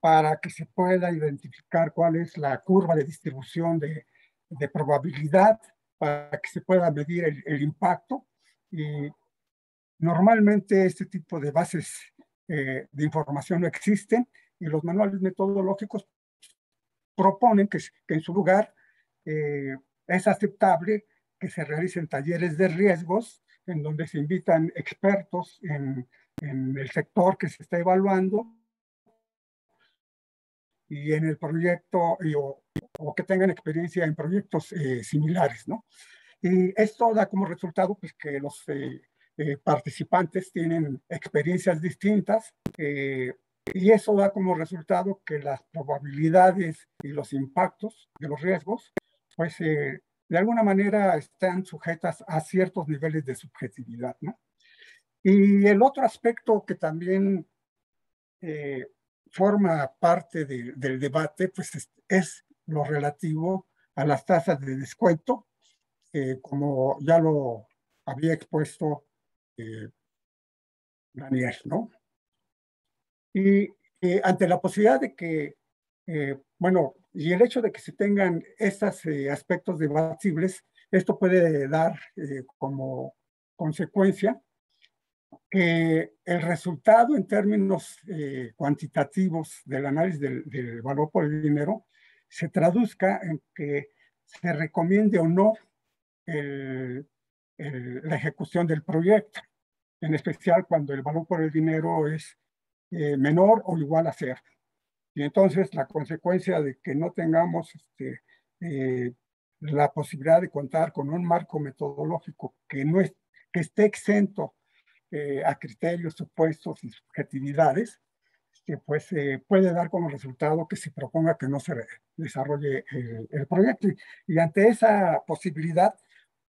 para que se pueda identificar cuál es la curva de distribución de, probabilidad, para que se pueda medir el, el impacto. Y Normalmente este tipo de bases eh, de información no existen y los manuales metodológicos proponen que, en su lugar eh, es aceptable que se realicen talleres de riesgos en donde se invitan expertos en, el sector que se está evaluando y en el proyecto o, que tengan experiencia en proyectos eh, similares, ¿no? Y esto da como resultado pues, que los eh, participantes tienen experiencias distintas eh, y eso da como resultado que las probabilidades y los impactos de los riesgos, pues eh, de alguna manera están sujetas a ciertos niveles de subjetividad. ¿no? Y el otro aspecto que también forma parte del debate, pues es, lo relativo a las tasas de descuento, como ya lo había expuesto eh, Daniel, ¿no? Y ante la posibilidad de que Eh, bueno, y el hecho de que se tengan estos aspectos debatibles, esto puede dar como consecuencia que el resultado en términos cuantitativos del análisis del, valor por el dinero se traduzca en que se recomiende o no la ejecución del proyecto, en especial cuando el valor por el dinero es eh, menor o igual a cero. Y entonces la consecuencia de que no tengamos este, eh, la posibilidad de contar con un marco metodológico que, no es, que esté exento eh, a criterios, supuestos y subjetividades, que pues puede dar como resultado que se proponga que no se desarrolle el, el proyecto. Y, ante esa posibilidad,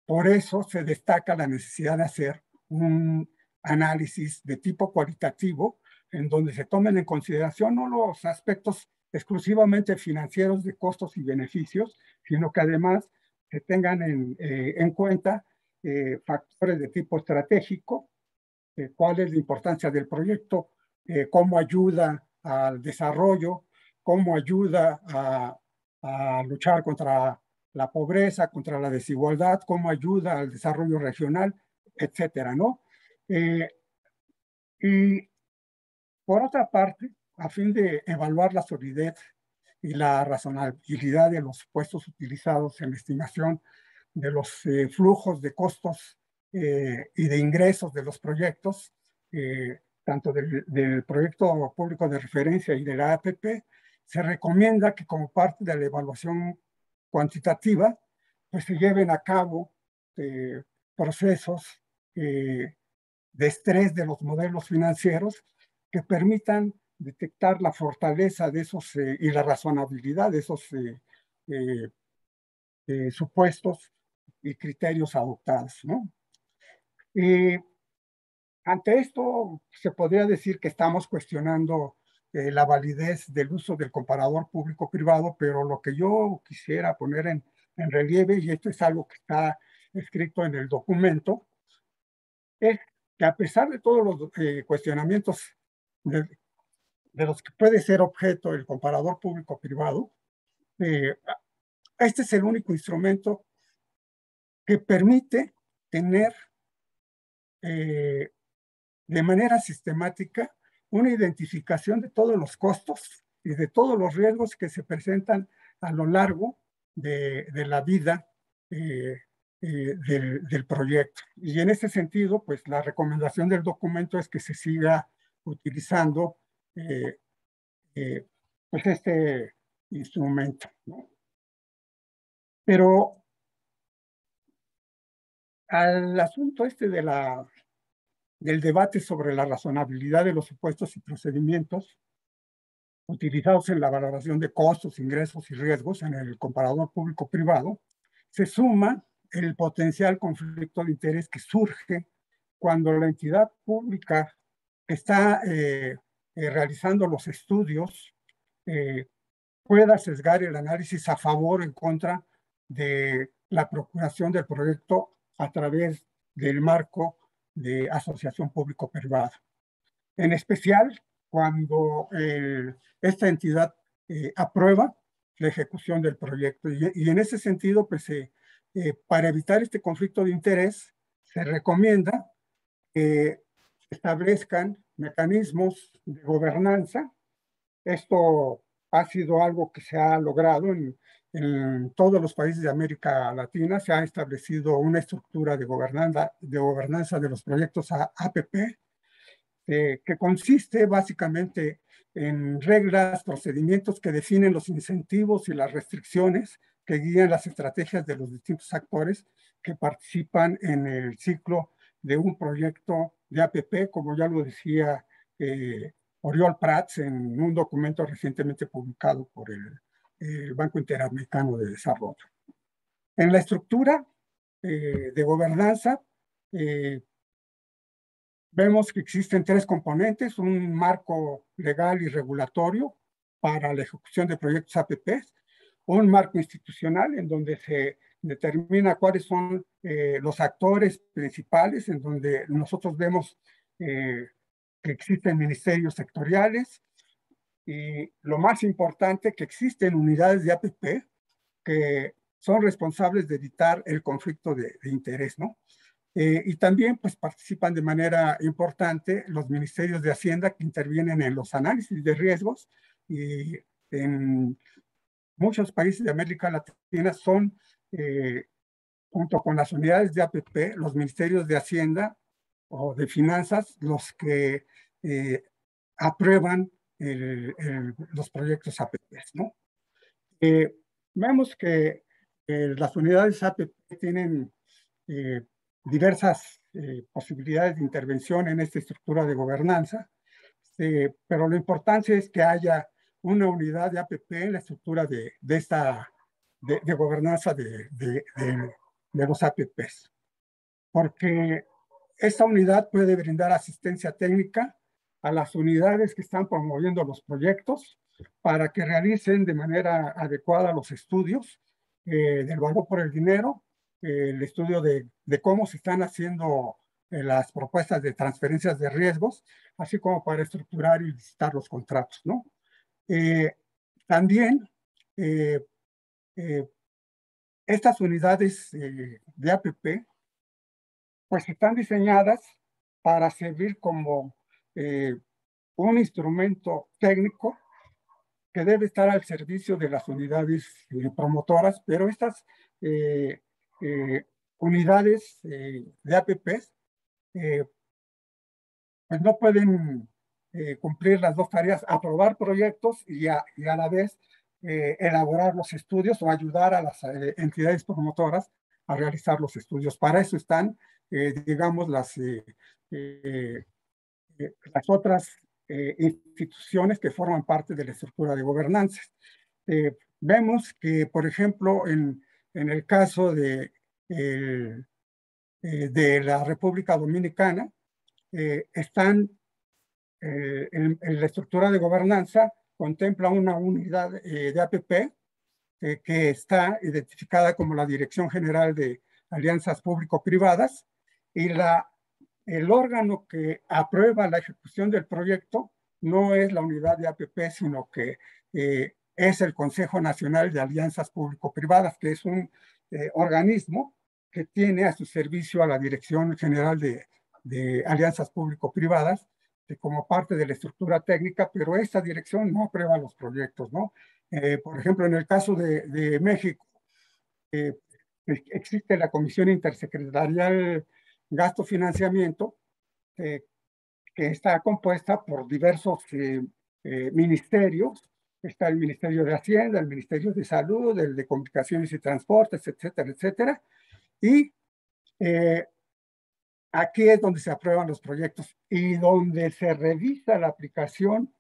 por eso se destaca la necesidad de hacer un análisis de tipo cualitativo en donde se tomen en consideración no los aspectos exclusivamente financieros de costos y beneficios, sino que además se tengan en, eh, cuenta eh, factores de tipo estratégico, eh, cuál es la importancia del proyecto, cómo ayuda al desarrollo, cómo ayuda a, a, luchar contra la pobreza, contra la desigualdad, cómo ayuda al desarrollo regional, etcétera, ¿no? y por otra parte, a fin de evaluar la solidez y la razonabilidad de los puestos utilizados en la estimación de los eh, flujos de costos eh, y de ingresos de los proyectos, eh, tanto del, proyecto público de referencia y de la APP, se recomienda que como parte de la evaluación cuantitativa, pues se lleven a cabo procesos de estrés de los modelos financieros que permitan detectar la fortaleza de esos eh, y la razonabilidad de esos eh, eh, supuestos y criterios adoptados. ¿no? ante esto, se podría decir que estamos cuestionando la validez del uso del comparador público-privado, pero lo que yo quisiera poner en, en relieve, y esto es algo que está escrito en el documento, es que a pesar de todos los cuestionamientos de, los que puede ser objeto el comparador público-privado, eh, este es el único instrumento que permite tener eh, de manera sistemática una identificación de todos los costos y de todos los riesgos que se presentan a lo largo de, la vida eh, del, del, proyecto. Y en ese sentido, pues la recomendación del documento es que se siga utilizando eh, eh, pues este instrumento. Pero al asunto este de la, del debate sobre la razonabilidad de los supuestos y procedimientos utilizados en la valoración de costos, ingresos y riesgos en el comparador público-privado, se suma el potencial conflicto de interés que surge cuando la entidad pública está eh, eh, realizando los estudios eh, pueda sesgar el análisis a favor o en contra de la procuración del proyecto a través del marco de asociación público-privada. En especial cuando esta entidad aprueba la ejecución del proyecto. Y, en ese sentido, pues, para evitar este conflicto de interés, se recomienda que establezcan mecanismos de gobernanza. Esto ha sido algo que se ha logrado en, todos los países de América Latina. Se ha establecido una estructura de gobernanza de, gobernanza de los proyectos APP, eh, que consiste básicamente en reglas, procedimientos que definen los incentivos y las restricciones que guían las estrategias de los distintos actores que participan en el ciclo de un proyecto de APP, como ya lo decía eh, Oriol Prats en un documento recientemente publicado por el, Banco Interamericano de Desarrollo. En la estructura eh, de gobernanza, eh, vemos que existen tres componentes, un marco legal y regulatorio para la ejecución de proyectos APP, un marco institucional en donde se determina cuáles son eh, los actores principales, en donde nosotros vemos eh, que existen ministerios sectoriales, y lo más importante, que existen unidades de APP que son responsables de evitar el conflicto de, interés, ¿no? Eh, y también pues participan de manera importante los ministerios de Hacienda que intervienen en los análisis de riesgos y en muchos países de América Latina son, eh, junto con las unidades de APP, los ministerios de Hacienda o de Finanzas, los que eh, aprueban los proyectos APP. ¿no? Eh, vemos que las unidades APP tienen diversas posibilidades de intervención en esta estructura de gobernanza, pero lo importante es que haya una unidad de APP en la estructura de, de esta de, gobernanza de, de, los APPs. Porque esta unidad puede brindar asistencia técnica a las unidades que están promoviendo los proyectos para que realicen de manera adecuada los estudios eh, del valor por el dinero, eh, el estudio de, de, cómo se están haciendo eh, las propuestas de transferencias de riesgos, así como para estructurar y licitar los contratos, ¿no? Eh, también eh, eh, estas unidades de APP pues están diseñadas para servir como un instrumento técnico que debe estar al servicio de las unidades promotoras, pero estas unidades de APPs pues no pueden eh, cumplir las dos tareas, aprobar proyectos y a la vez eh, elaborar los estudios o ayudar a las eh, entidades promotoras a realizar los estudios. Para eso están, digamos, las, las otras instituciones que forman parte de la estructura de gobernanza. vemos que, por ejemplo, en, en el caso de, de la República Dominicana, están eh, en, la estructura de gobernanza contempla una unidad eh, de APP eh, que está identificada como la Dirección General de Alianzas Público-Privadas y la, el órgano que aprueba la ejecución del proyecto no es la unidad de APP, sino que es el Consejo Nacional de Alianzas Público-Privadas, que es un organismo que tiene a su servicio a la Dirección General de, de Alianzas Público-Privadas como parte de la estructura técnica, pero esta dirección no aprueba los proyectos, ¿no? Eh, por ejemplo, en el caso de, México, eh, existe la Comisión Intersecretarial Gasto Financiamiento, eh, que está compuesta por diversos ministerios. Está el Ministerio de Hacienda, el Ministerio de Salud, el de Comunicaciones y Transportes, etcétera, etcétera. Y Aquí es donde se aprueban los proyectos y donde se revisa la aplicación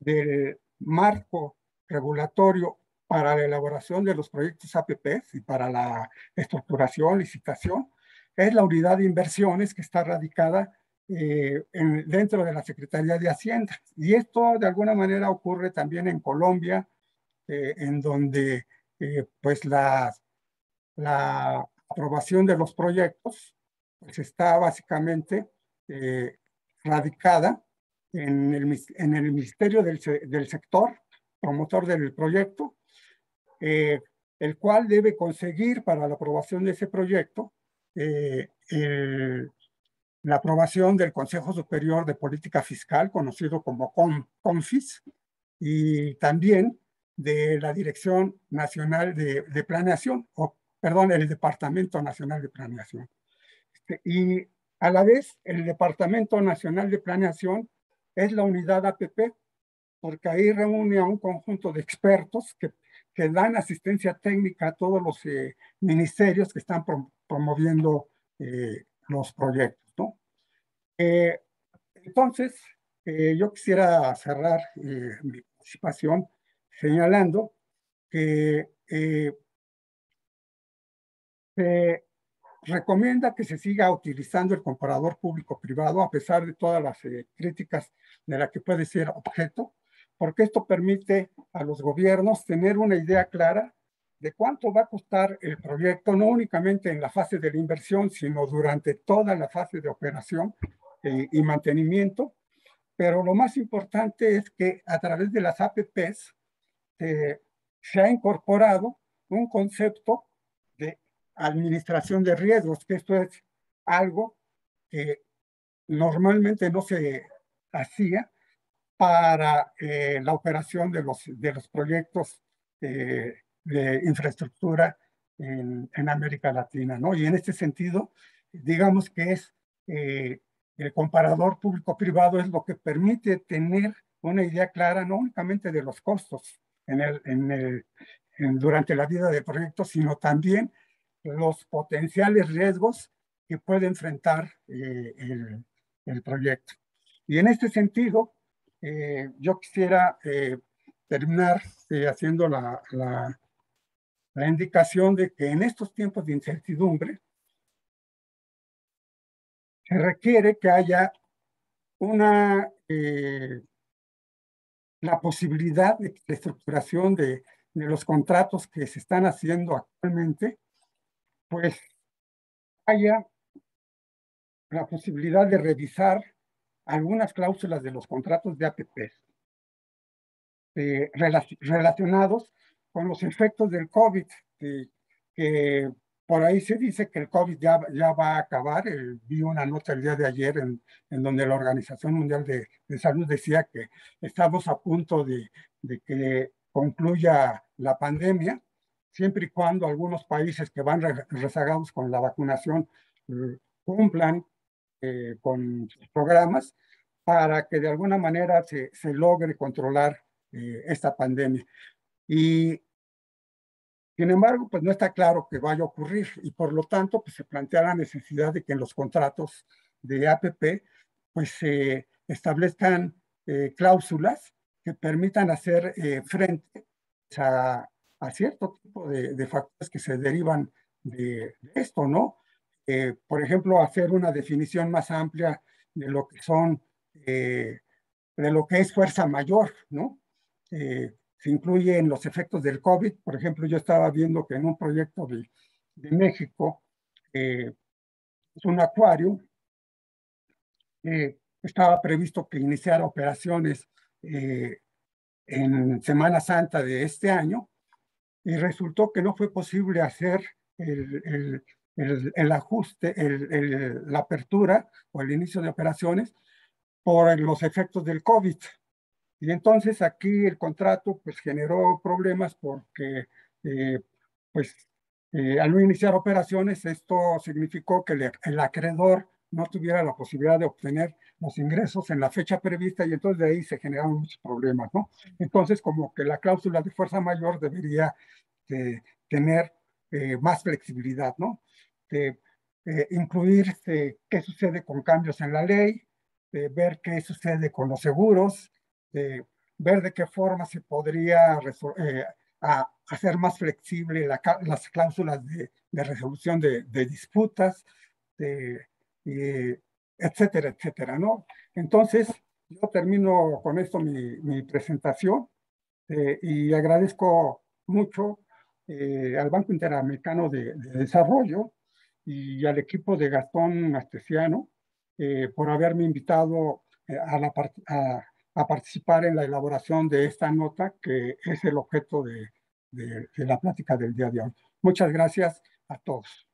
del marco regulatorio para la elaboración de los proyectos APP y para la estructuración, licitación, es la unidad de inversiones que está radicada eh, dentro de la Secretaría de Hacienda. Y esto de alguna manera ocurre también en Colombia, eh, en donde eh, pues la, la aprobación de los proyectos pues está básicamente eh, radicada en el, en el Ministerio del, del, Sector, promotor del proyecto, eh, el cual debe conseguir para la aprobación de ese proyecto eh, la aprobación del Consejo Superior de Política Fiscal, conocido como CONFIS, y también de la Dirección Nacional de, de Planeación, o perdón, el Departamento Nacional de Planeación. Este, y a la vez, el Departamento Nacional de Planeación es la unidad APP, porque ahí reúne a un conjunto de expertos que, que dan asistencia técnica a todos los eh, ministerios que están promoviendo eh, los proyectos. Eh, entonces, yo quisiera cerrar mi participación señalando que recomienda que se siga utilizando el comparador público-privado a pesar de todas las eh, críticas de la que puede ser objeto, porque esto permite a los gobiernos tener una idea clara de cuánto va a costar el proyecto, no únicamente en la fase de la inversión, sino durante toda la fase de operación eh, y mantenimiento, pero lo más importante es que a través de las APPs se ha incorporado un concepto administración de riesgos, que esto es algo que normalmente no se hacía para eh, la operación de los, de los proyectos eh, de infraestructura en, en, América Latina, ¿no? Y en este sentido, digamos que es eh, el comparador público-privado es lo que permite tener una idea clara no únicamente de los costos en el, en el, durante la vida del proyecto, sino también los potenciales riesgos que puede enfrentar el, el proyecto. Y en este sentido, eh, yo quisiera eh, terminar eh, haciendo la, la, la, indicación de que en estos tiempos de incertidumbre se requiere que haya una la posibilidad de estructuración de, de los contratos que se están haciendo actualmente, pues haya la posibilidad de revisar algunas cláusulas de los contratos de APP eh, relacionados con los efectos del COVID, que por ahí se dice que el COVID ya, ya va a acabar. vi una nota el día de ayer en, en donde la Organización Mundial de, de, Salud decía que estamos a punto de, de que concluya la pandemia, siempre y cuando algunos países que van rezagados con la vacunación eh, cumplan eh, con sus programas para que de alguna manera se, se logre controlar eh, esta pandemia. Y sin embargo, pues no está claro que vaya a ocurrir y por lo tanto pues, se plantea la necesidad de que en los contratos de APP pues se establezcan eh, cláusulas que permitan hacer frente a, a, cierto tipo de, de, factores que se derivan de, esto, ¿no? Eh, por ejemplo, hacer una definición más amplia de lo que son, eh, de lo que es fuerza mayor, ¿no? Eh, se incluyen los efectos del COVID. Por ejemplo, yo estaba viendo que en un proyecto de, de México, es un acuario, estaba previsto que iniciara operaciones en Semana Santa de este año y resultó que no fue posible hacer el, el el, ajuste, el, la apertura o el inicio de operaciones por los efectos del COVID. Y entonces aquí el contrato pues generó problemas porque eh, pues eh, al no iniciar operaciones esto significó que el, acreedor no tuviera la posibilidad de obtener los ingresos en la fecha prevista y entonces de ahí se generaron muchos problemas, ¿no? Entonces como que la cláusula de fuerza mayor debería de tener eh, más flexibilidad, ¿no? de eh, incluir este, qué sucede con cambios en la ley, de ver qué sucede con los seguros, de ver de qué forma se podría eh, hacer más flexible las cláusulas de, resolución de, disputas, de, etcétera, etcétera, ¿no? Entonces, yo termino con esto mi, presentación eh, y agradezco mucho al Banco Interamericano de, de Desarrollo y al equipo de Gastón Astesiano eh, por haberme invitado eh, a, participar en la elaboración de esta nota que es el objeto de, de la plática del día de hoy. Muchas gracias a todos.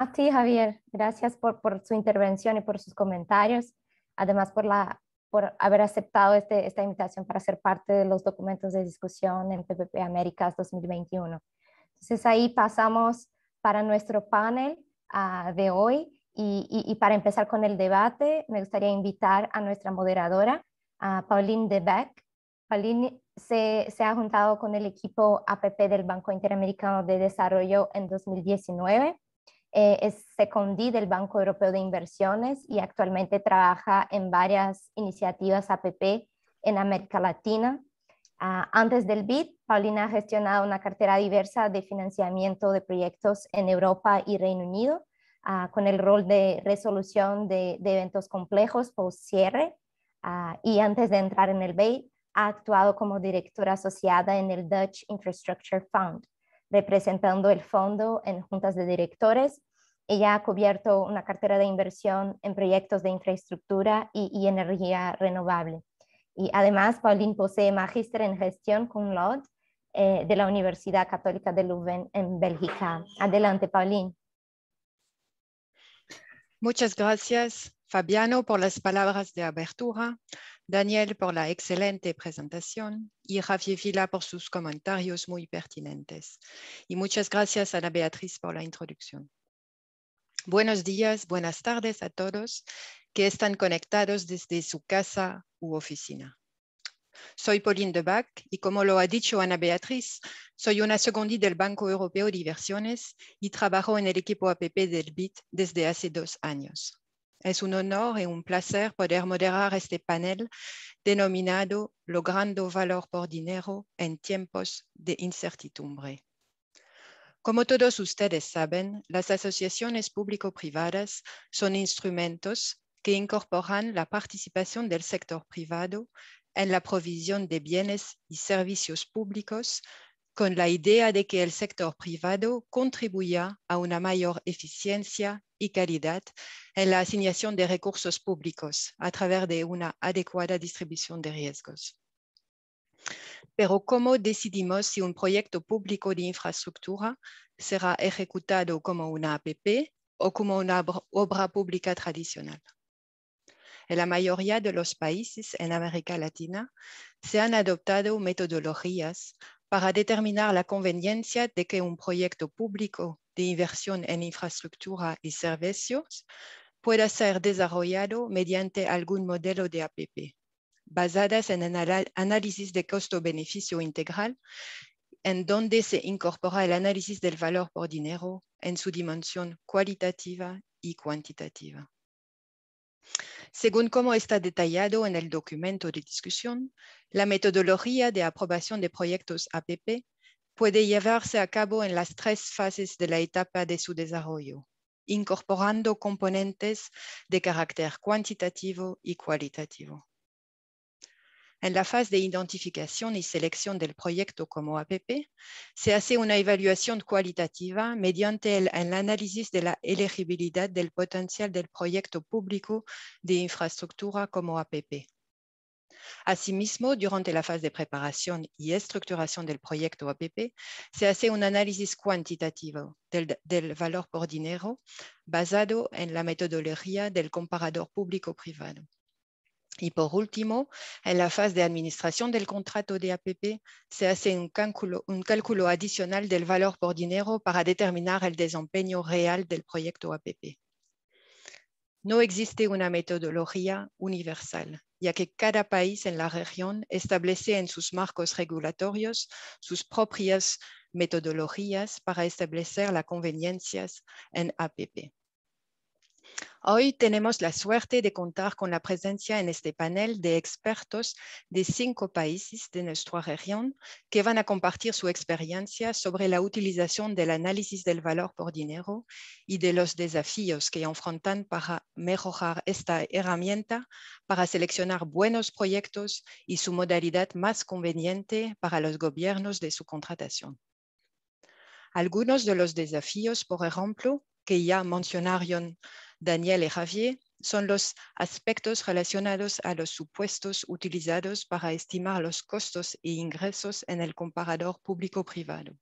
A ti, Javier. Gracias por, por su intervención y por sus comentarios. Además, por, la, por haber aceptado este, esta invitación para ser parte de los documentos de discusión en PPP Américas 2021. Entonces, ahí pasamos para nuestro panel uh, de hoy. Y, y, y, para empezar con el debate, me gustaría invitar a nuestra moderadora, a Pauline Debeck. Pauline se, se, ha juntado con el equipo APP del Banco Interamericano de Desarrollo en 2019. Eh, es secondí del Banco Europeo de Inversiones y actualmente trabaja en varias iniciativas APP en América Latina. Uh, antes del BID, Paulina ha gestionado una cartera diversa de financiamiento de proyectos en Europa y Reino Unido, uh, con el rol de resolución de, eventos complejos post cierre. Uh, y antes de entrar en el BID, ha actuado como directora asociada en el Dutch Infrastructure Fund, representando el fondo en juntas de directores Ella ha cubierto una cartera de inversión en proyectos de infraestructura y, energía renovable. Y además, Pauline posee magíster en gestión cum laude eh, de la Universidad Católica de Leuven en Bélgica. Adelante, Pauline. Muchas gracias, Fabiano, por las palabras de abertura, Daniel por la excelente presentación y Javier Vila por sus comentarios muy pertinentes. Y muchas gracias a Ana Beatriz por la introducción. Buenos días, buenas tardes a todos que están conectados desde su casa u oficina. Soy Pauline de Bac y como lo ha dicho Ana Beatriz, soy una segundí del Banco Europeo de Inversiones y trabajo en el equipo APP del BIT desde hace dos años. Es un honor y un placer poder moderar este panel denominado Logrando valor por dinero en tiempos de incertidumbre. Como todos ustedes saben, las asociaciones público-privadas son instrumentos que incorporan la participación del sector privado en la provisión de bienes y servicios públicos con la idea de que el sector privado contribuya a una mayor eficiencia y calidad en la asignación de recursos públicos a través de una adecuada distribución de riesgos. Pero ¿cómo decidimos si un proyecto público de infraestructura será ejecutado como una APP o como una obra pública tradicional? En la mayoría de los países en América Latina se han adoptado metodologías para determinar la conveniencia de que un proyecto público de inversión en infraestructura y servicios pueda ser desarrollado mediante algún modelo de APP basadas en análisis de costo-beneficio integral, en donde se incorpora el análisis del valor por dinero en su dimensión cualitativa y cuantitativa. Según como está detallado en el documento de discusión, la metodología de aprobación de proyectos APP puede llevarse a cabo en las tres fases de la etapa de su desarrollo, incorporando componentes de carácter cuantitativo y cualitativo. En la fase de identificación y selección del proyecto como APP, se hace una evaluación cualitativa mediante el, análisis de la elegibilidad del potencial del proyecto público de infraestructura como APP. Asimismo, durante la fase de preparación y estructuración del proyecto APP, se hace un análisis cuantitativo del, del valor por dinero basado en la metodología del comparador público-privado. Y por último, en la fase de administración del contrato de APP, se hace un cálculo, adicional del valor por dinero para determinar el desempeño real del proyecto APP. No existe una metodología universal, ya que cada país en la región establece en sus marcos regulatorios sus propias metodologías para establecer las conveniencias en APP. Hoy tenemos la suerte de contar con la presencia en este panel de expertos de cinco países de nuestra región que van a compartir su experiencia sobre la utilización del análisis del valor por dinero y de los desafíos que enfrentan para mejorar esta herramienta para seleccionar buenos proyectos y su modalidad más conveniente para los gobiernos de su contratación. Algunos de los desafíos, por ejemplo, que ya mencionaron Daniel y Javier son los aspectos relacionados a los supuestos utilizados para estimar los costos e ingresos en el comparador público-privado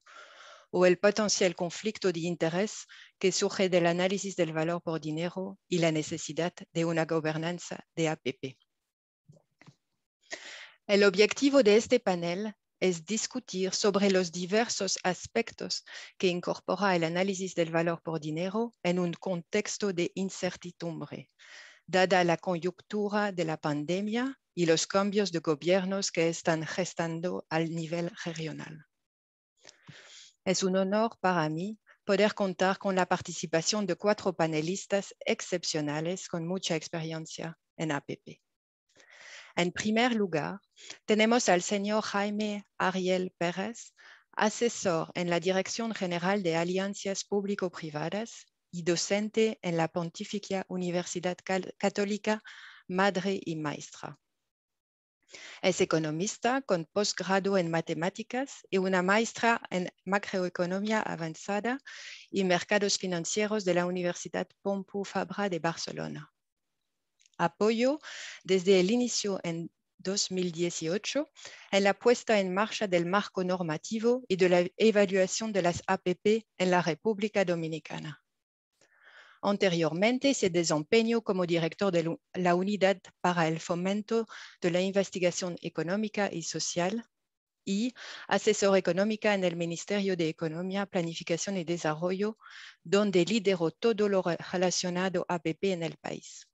o el potencial conflicto de interés que surge del análisis del valor por dinero y la necesidad de una gobernanza de APP. El objetivo de este panel es discutir sobre los diversos aspectos que incorpora el análisis del valor por dinero en un contexto de incertidumbre, dada la coyuntura de la pandemia y los cambios de gobiernos que están gestando al nivel regional. Es un honor para mí poder contar con la participación de cuatro panelistas excepcionales con mucha experiencia en APP. En primer lugar, tenemos al señor Jaime Ariel Pérez, asesor en la Dirección General de Alianzas Público-Privadas y docente en la Pontificia Universidad Católica Madre y Maestra. Es economista con posgrado en matemáticas y una maestra en macroeconomía avanzada y mercados financieros de la Universidad Pompeu Fabra de Barcelona. Apoyo desde el inicio en 2018 en la puesta en marcha del marco normativo y de la evaluación de las APP en la República Dominicana. Anteriormente se desempeñó como director de la Unidad para el Fomento de la Investigación Económica y Social y asesor económica en el Ministerio de Economía, Planificación y Desarrollo, donde lideró todo lo relacionado a APP en el país.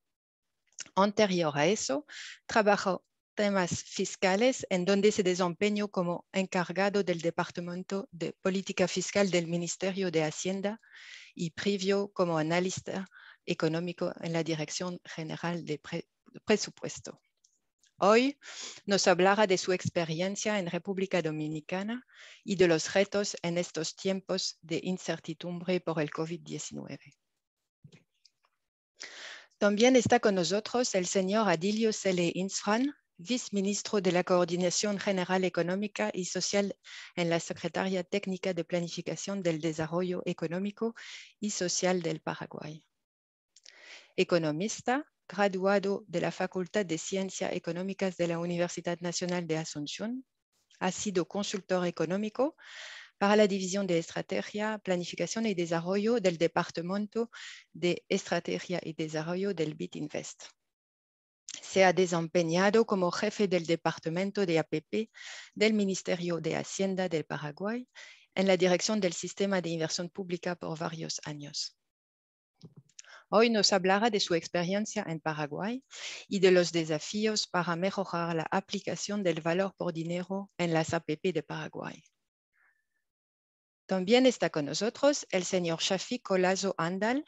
Anterior a eso, trabajó temas fiscales en donde se desempeñó como encargado del Departamento de Política Fiscal del Ministerio de Hacienda y previo como analista económico en la Dirección General de Presupuesto. Hoy nos hablará de su experiencia en República Dominicana y de los retos en estos tiempos de incertidumbre por el COVID-19. También está con nosotros el señor Adilio Cele Insfran, viceministro de la Coordinación General Económica y Social en la Secretaría Técnica de Planificación del Desarrollo Económico y Social del Paraguay. Economista, graduado de la Facultad de Ciencias Económicas de la Universidad Nacional de Asunción, ha sido consultor económico para la División de Estrategia, Planificación y Desarrollo del Departamento de Estrategia y Desarrollo del BIT Invest se ha desempeñado como jefe del Departamento de APP del Ministerio de Hacienda del Paraguay en la dirección del Sistema de Inversión Pública por varios años. Hoy nos hablará de su experiencia en Paraguay y de los desafíos para mejorar la aplicación del valor por dinero en las APP de Paraguay. También está con nosotros el señor Shafi Colazo Andal,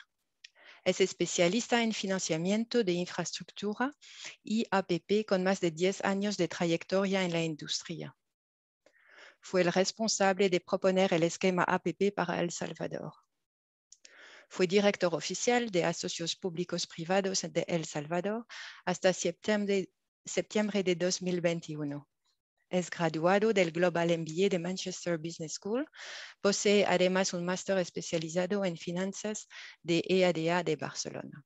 es especialista en financiamiento de infraestructura y APP con más de 10 años de trayectoria en la industria. Fue el responsable de proponer el esquema APP para El Salvador. Fue director oficial de Asocios Públicos Privados de El Salvador hasta septiembre, septiembre de 2021. Es graduado del Global MBA de Manchester Business School. Posee además un máster especializado en finanzas de EADA de Barcelona.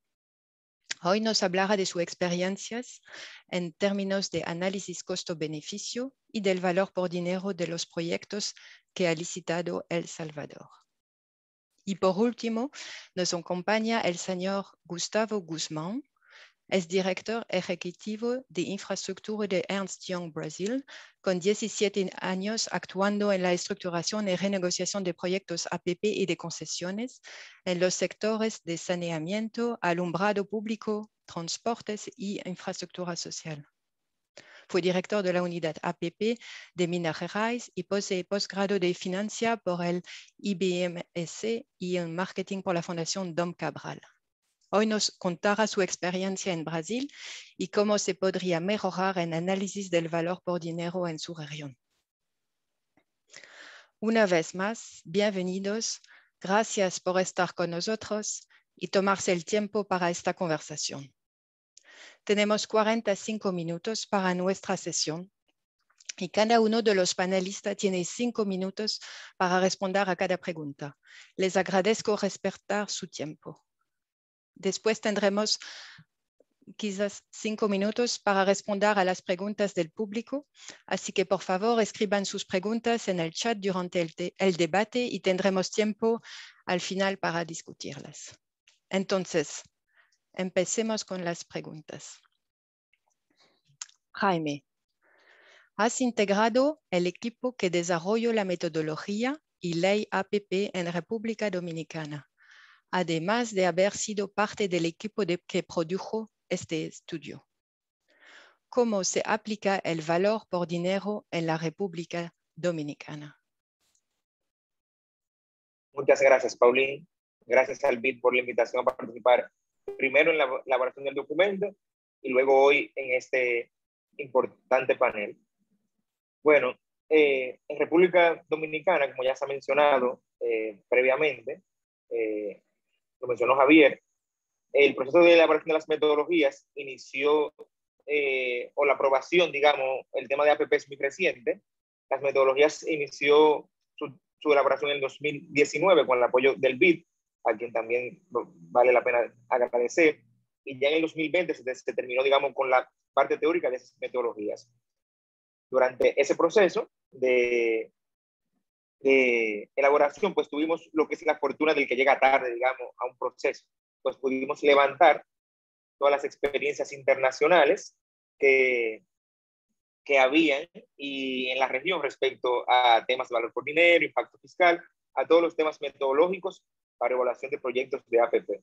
Hoy nos hablará de sus experiencias en términos de análisis costo-beneficio y del valor por dinero de los proyectos que ha licitado El Salvador. Y por último, nos acompaña el señor Gustavo Guzmán, es director ejecutivo de infraestructura de Ernst Young Brasil, con 17 años actuando en la estructuración y renegociación de proyectos APP y de concesiones en los sectores de saneamiento, alumbrado público, transportes y infraestructura social. Fue director de la unidad APP de Minas Gerais y posee posgrado de financia por el IBMS y en marketing por la Fundación Dom Cabral. Hoy nos contará su experiencia en Brasil y cómo se podría mejorar en análisis del valor por dinero en su región. Una vez más, bienvenidos. Gracias por estar con nosotros y tomarse el tiempo para esta conversación. Tenemos 45 minutos para nuestra sesión y cada uno de los panelistas tiene cinco minutos para responder a cada pregunta. Les agradezco respetar su tiempo. Después tendremos quizás cinco minutos para responder a las preguntas del público. Así que por favor escriban sus preguntas en el chat durante el, debate y tendremos tiempo al final para discutirlas. Entonces, empecemos con las preguntas. Jaime, has integrado el equipo que desarrolló la metodología y ley APP en República Dominicana además de haber sido parte del equipo que produjo este estudio. ¿Cómo se aplica el valor por dinero en la República Dominicana? Muchas gracias, Pauline. Gracias al BID por la invitación a participar primero en la elaboración del documento y luego hoy en este importante panel. Bueno, eh, en República Dominicana, como ya se ha mencionado eh, previamente, eh, lo mencionó Javier, el proceso de elaboración de las metodologías inició eh, o la aprobación, digamos, el tema de APP es muy reciente. Las metodologías inició su, su elaboración en el 2019 con el apoyo del BID, a quien también vale la pena agradecer. Y ya en el 2020 se, se terminó, digamos, con la parte teórica de esas metodologías. Durante ese proceso de, de elaboración, pues tuvimos lo que es la fortuna del que llega tarde, digamos, a un proceso. Pues pudimos levantar todas las experiencias internacionales que, que habían y en la región respecto a temas de valor por dinero, impacto fiscal, a todos los temas metodológicos para evaluación de proyectos de APP.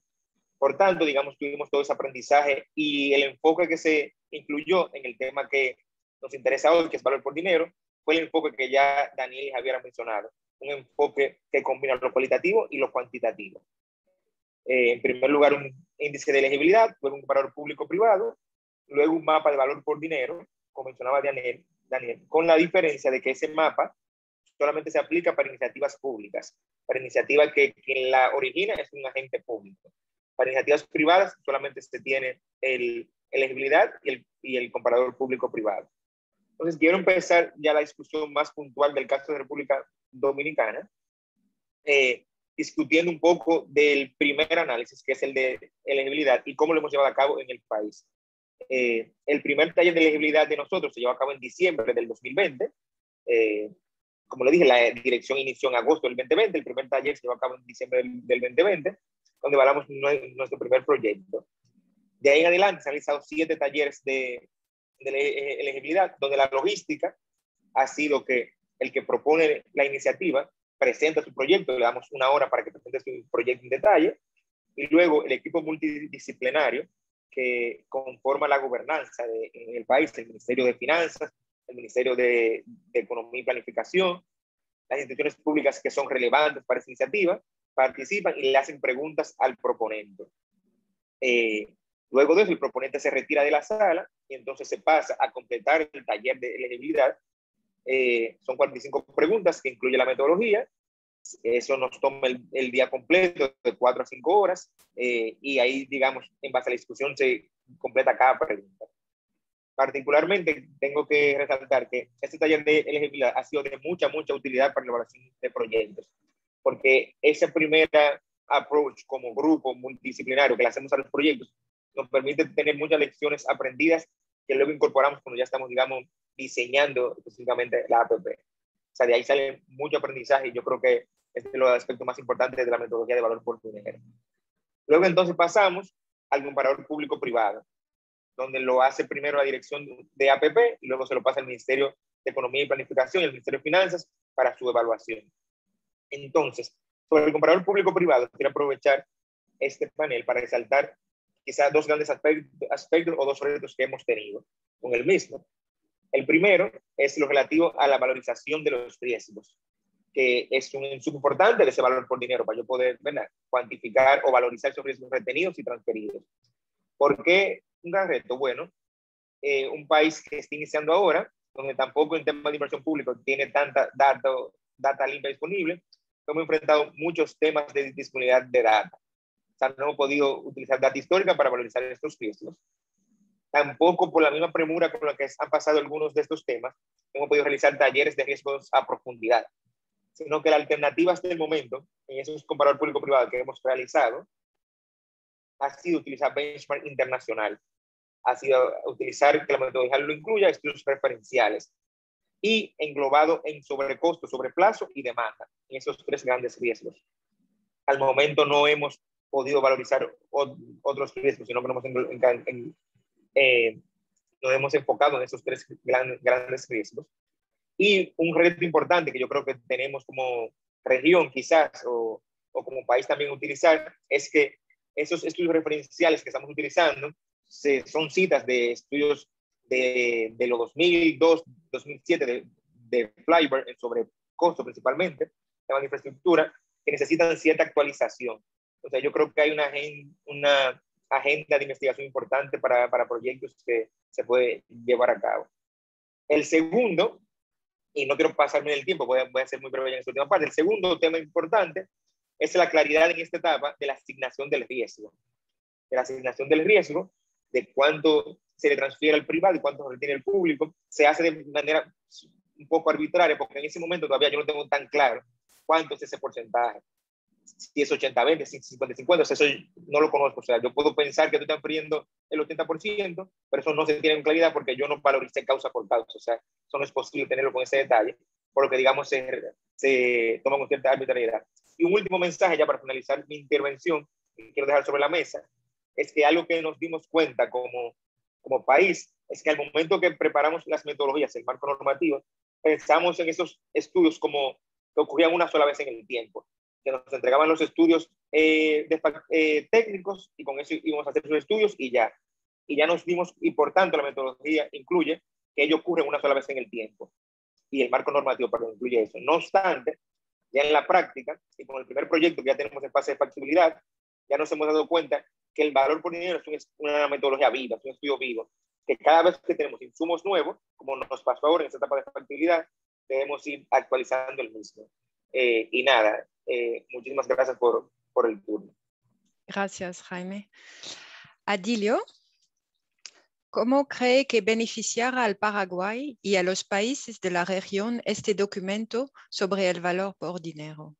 Por tanto, digamos, tuvimos todo ese aprendizaje y el enfoque que se incluyó en el tema que nos interesa hoy, que es valor por dinero, fue el enfoque que ya Daniel y Javier han mencionado, un enfoque que combina lo cualitativo y lo cuantitativo. Eh, en primer lugar, un índice de elegibilidad, luego un comparador público-privado, luego un mapa de valor por dinero, como mencionaba Daniel, Daniel, con la diferencia de que ese mapa solamente se aplica para iniciativas públicas, para iniciativas que quien la origina es un agente público. Para iniciativas privadas solamente se tiene el elegibilidad y el, y el comparador público-privado. Entonces, quiero empezar ya la discusión más puntual del caso de República Dominicana, eh, discutiendo un poco del primer análisis, que es el de elegibilidad, y cómo lo hemos llevado a cabo en el país. Eh, el primer taller de elegibilidad de nosotros se llevó a cabo en diciembre del 2020. Eh, como le dije, la dirección inició en agosto del 2020, el primer taller se llevó a cabo en diciembre del, del 2020, donde evaluamos nuestro primer proyecto. De ahí en adelante se han realizado siete talleres de, de elegibilidad, donde la logística ha sido que el que propone la iniciativa presenta su proyecto, le damos una hora para que presente su proyecto en detalle, y luego el equipo multidisciplinario que conforma la gobernanza de, en el país, el Ministerio de Finanzas, el Ministerio de, de, Economía y Planificación, las instituciones públicas que son relevantes para esa iniciativa, participan y le hacen preguntas al proponente. Eh, Luego de eso, el proponente se retira de la sala y entonces se pasa a completar el taller de elegibilidad. Eh, son 45 preguntas que incluye la metodología. Eso nos toma el, día completo de 4 a 5 horas eh, y ahí, digamos, en base a la discusión se completa cada pregunta. Particularmente, tengo que resaltar que este taller de elegibilidad ha sido de mucha, mucha utilidad para la evaluación de proyectos, porque ese primer approach como grupo multidisciplinario que le hacemos a los proyectos nos permite tener muchas lecciones aprendidas que luego incorporamos cuando ya estamos, digamos, diseñando específicamente la APP. O sea, de ahí sale mucho aprendizaje y yo creo que este es el aspecto más importante de la metodología de valor por dinero. Luego entonces pasamos al comparador público-privado, donde lo hace primero la dirección de APP y luego se lo pasa al Ministerio de Economía y Planificación y al Ministerio de Finanzas para su evaluación. Entonces, sobre el comparador público-privado, quiero aprovechar este panel para resaltar quizás dos grandes aspectos, o dos retos que hemos tenido con el mismo. El primero es lo relativo a la valorización de los riesgos, que es un insumo importante de ese valor por dinero para yo poder cuantificar o valorizar esos riesgos retenidos y transferidos. ¿Por qué un gran reto? Bueno, eh, un país que está iniciando ahora, donde tampoco en temas de inversión pública tiene tanta data, data limpia disponible, hemos enfrentado muchos temas de disponibilidad de data sea, no hemos podido utilizar data histórica para valorizar estos riesgos. Tampoco por la misma premura con la que han pasado algunos de estos temas, hemos podido realizar talleres de riesgos a profundidad, sino que la alternativa hasta el momento, en esos comparadores público-privado que hemos realizado, ha sido utilizar benchmark internacional, ha sido utilizar que la metodología lo incluya estudios referenciales y englobado en sobrecosto, sobreplazo y demanda, en esos tres grandes riesgos. Al momento no hemos podido valorizar otros riesgos, sino que nos hemos, en, eh, nos hemos enfocado en esos tres grandes riesgos. Y un reto importante que yo creo que tenemos como región quizás o, o como país también utilizar es que esos estudios referenciales que estamos utilizando se, son citas de estudios de, de los 2002, 2007 de, de sobre costo principalmente, de infraestructura, que necesitan cierta actualización. O sea, yo creo que hay una, una agenda de investigación importante para, para proyectos que se puede llevar a cabo. El segundo, y no quiero pasarme del tiempo, voy a, voy a ser muy breve en esta última parte, el segundo tema importante es la claridad en esta etapa de la asignación del riesgo. De la asignación del riesgo, de cuánto se le transfiere al privado y cuánto retiene el público. Se hace de manera un poco arbitraria, porque en ese momento todavía yo no tengo tan claro cuánto es ese porcentaje. Si es 80-20, si 50-50, eso no lo conozco. O sea, yo puedo pensar que tú estás perdiendo el 80%, pero eso no se tiene en claridad porque yo no valoricé causa por causa. O sea, eso no es posible tenerlo con ese detalle, por lo que, digamos, se, se toma con cierta arbitrariedad. Y un último mensaje ya para finalizar mi intervención, que quiero dejar sobre la mesa, es que algo que nos dimos cuenta como, como país es que al momento que preparamos las metodologías, el marco normativo, pensamos en esos estudios como que ocurrían una sola vez en el tiempo, que nos entregaban los estudios eh, eh, técnicos y con eso íbamos a hacer sus estudios y ya. Y ya nos dimos, y por tanto la metodología incluye que ello ocurre una sola vez en el tiempo. Y el marco normativo, perdón, incluye eso. No obstante, ya en la práctica, y con el primer proyecto que ya tenemos en fase de factibilidad, ya nos hemos dado cuenta que el valor por dinero es una metodología viva, es un estudio vivo, que cada vez que tenemos insumos nuevos, como nos pasó ahora en esta etapa de factibilidad, debemos ir actualizando el mismo. Eh, y nada, eh, muchísimas gracias por, por el turno. Gracias, Jaime. Adilio, ¿cómo cree que beneficiará al Paraguay y a los países de la región este documento sobre el valor por dinero?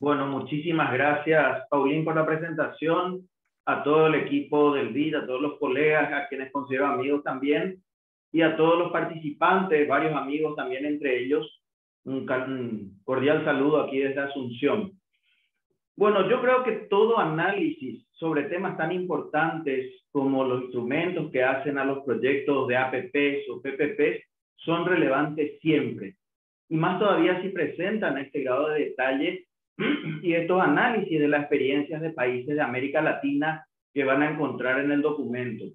Bueno, muchísimas gracias, Paulín, por la presentación, a todo el equipo del BID, a todos los colegas, a quienes considero amigos también, y a todos los participantes, varios amigos también entre ellos. Un, cordial saludo aquí desde Asunción. Bueno, yo creo que todo análisis sobre temas tan importantes como los instrumentos que hacen a los proyectos de APPs o PPPs son relevantes siempre. Y más todavía si presentan este grado de detalle y estos análisis de las experiencias de países de América Latina que van a encontrar en el documento.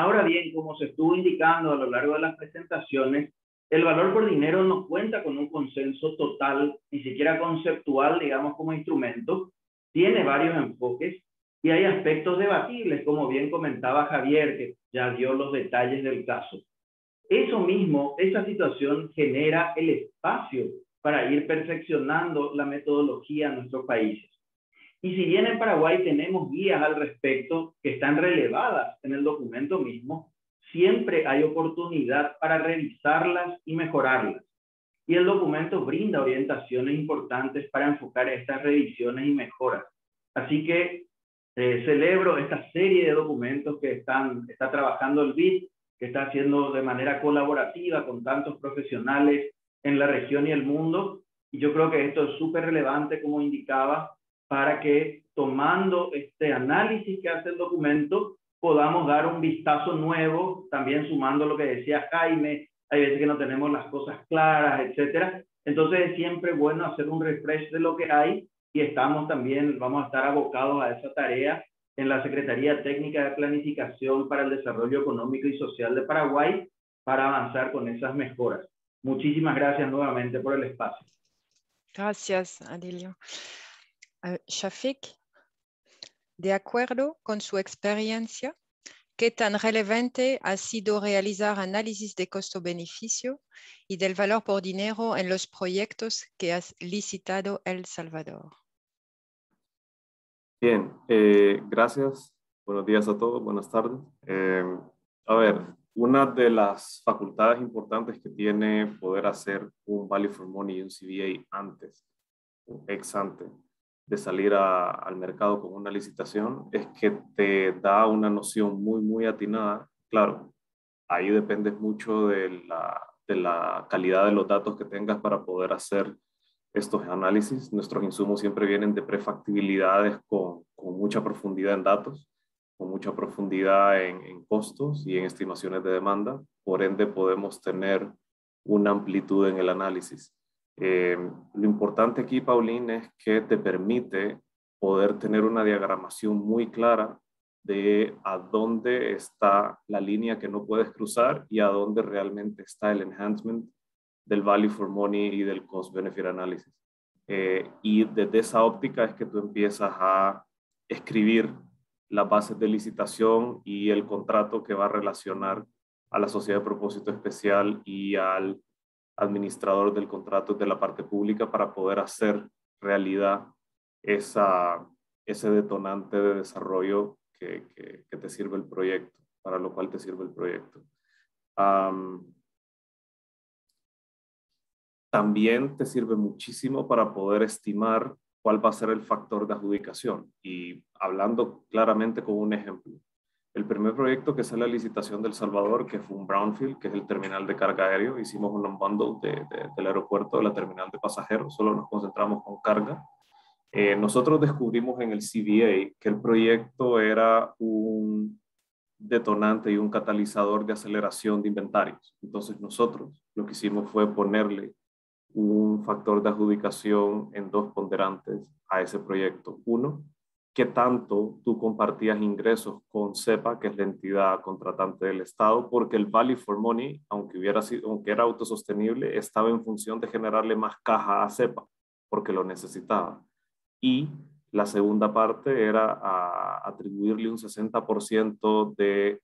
Ahora bien, como se estuvo indicando a lo largo de las presentaciones, el valor por dinero no cuenta con un consenso total, ni siquiera conceptual, digamos, como instrumento. Tiene varios enfoques y hay aspectos debatibles, como bien comentaba Javier, que ya dio los detalles del caso. Eso mismo, esa situación genera el espacio para ir perfeccionando la metodología en nuestros países. Y si bien en Paraguay tenemos guías al respecto que están relevadas en el documento mismo, siempre hay oportunidad para revisarlas y mejorarlas. Y el documento brinda orientaciones importantes para enfocar estas revisiones y mejoras. Así que eh, celebro esta serie de documentos que están, está trabajando el BID, que está haciendo de manera colaborativa con tantos profesionales en la región y el mundo. Y yo creo que esto es súper relevante, como indicaba, para que tomando este análisis que hace el documento, podamos dar un vistazo nuevo, también sumando lo que decía Jaime, hay veces que no tenemos las cosas claras, etcétera. Entonces es siempre bueno hacer un refresh de lo que hay y estamos también, vamos a estar abocados a esa tarea en la Secretaría Técnica de Planificación para el Desarrollo Económico y Social de Paraguay para avanzar con esas mejoras. Muchísimas gracias nuevamente por el espacio. Gracias, Adilio. Shafik, de acuerdo con su experiencia, ¿qué tan relevante ha sido realizar análisis de costo-beneficio y del valor por dinero en los proyectos que has licitado El Salvador? Bien, eh, gracias. Buenos días a todos, buenas tardes. Eh, a ver, una de las facultades importantes que tiene poder hacer un Value for Money y un CBA antes, ex ante, de salir al mercado con una licitación, es que te da una noción muy, muy atinada. Claro, ahí depende mucho de la, de la calidad de los datos que tengas para poder hacer estos análisis. Nuestros insumos siempre vienen de prefactibilidades con, con mucha profundidad en datos con mucha profundidad en, costos y en estimaciones de demanda. Por ende, podemos tener una amplitud en el análisis. Eh, lo importante aquí, Pauline, es que te permite poder tener una diagramación muy clara de a dónde está la línea que no puedes cruzar y a dónde realmente está el enhancement del value for money y del cost benefit analysis. Eh, y desde esa óptica es que tú empiezas a escribir las bases de licitación y el contrato que va a relacionar a la sociedad de propósito especial y al administrador del contrato de la parte pública para poder hacer realidad esa, ese detonante de desarrollo que, que, te sirve el proyecto, para lo cual te sirve el proyecto. también te sirve muchísimo para poder estimar cuál va a ser el factor de adjudicación. Y hablando claramente con un ejemplo, el primer proyecto que es la licitación del Salvador, que fue un brownfield, que es el terminal de carga aéreo, hicimos un unbundle de, del aeropuerto de la terminal de pasajeros, solo nos concentramos con carga. Eh, nosotros descubrimos en el CBA que el proyecto era un detonante y un catalizador de aceleración de inventarios. Entonces nosotros lo que hicimos fue ponerle un factor de adjudicación en dos ponderantes a ese proyecto. Uno, qué tanto tú compartías ingresos con CEPA, que es la entidad contratante del Estado, porque el Value for Money, aunque, hubiera sido, aunque era autosostenible, estaba en función de generarle más caja a CEPA, porque lo necesitaba. Y la segunda parte era atribuirle un 60% de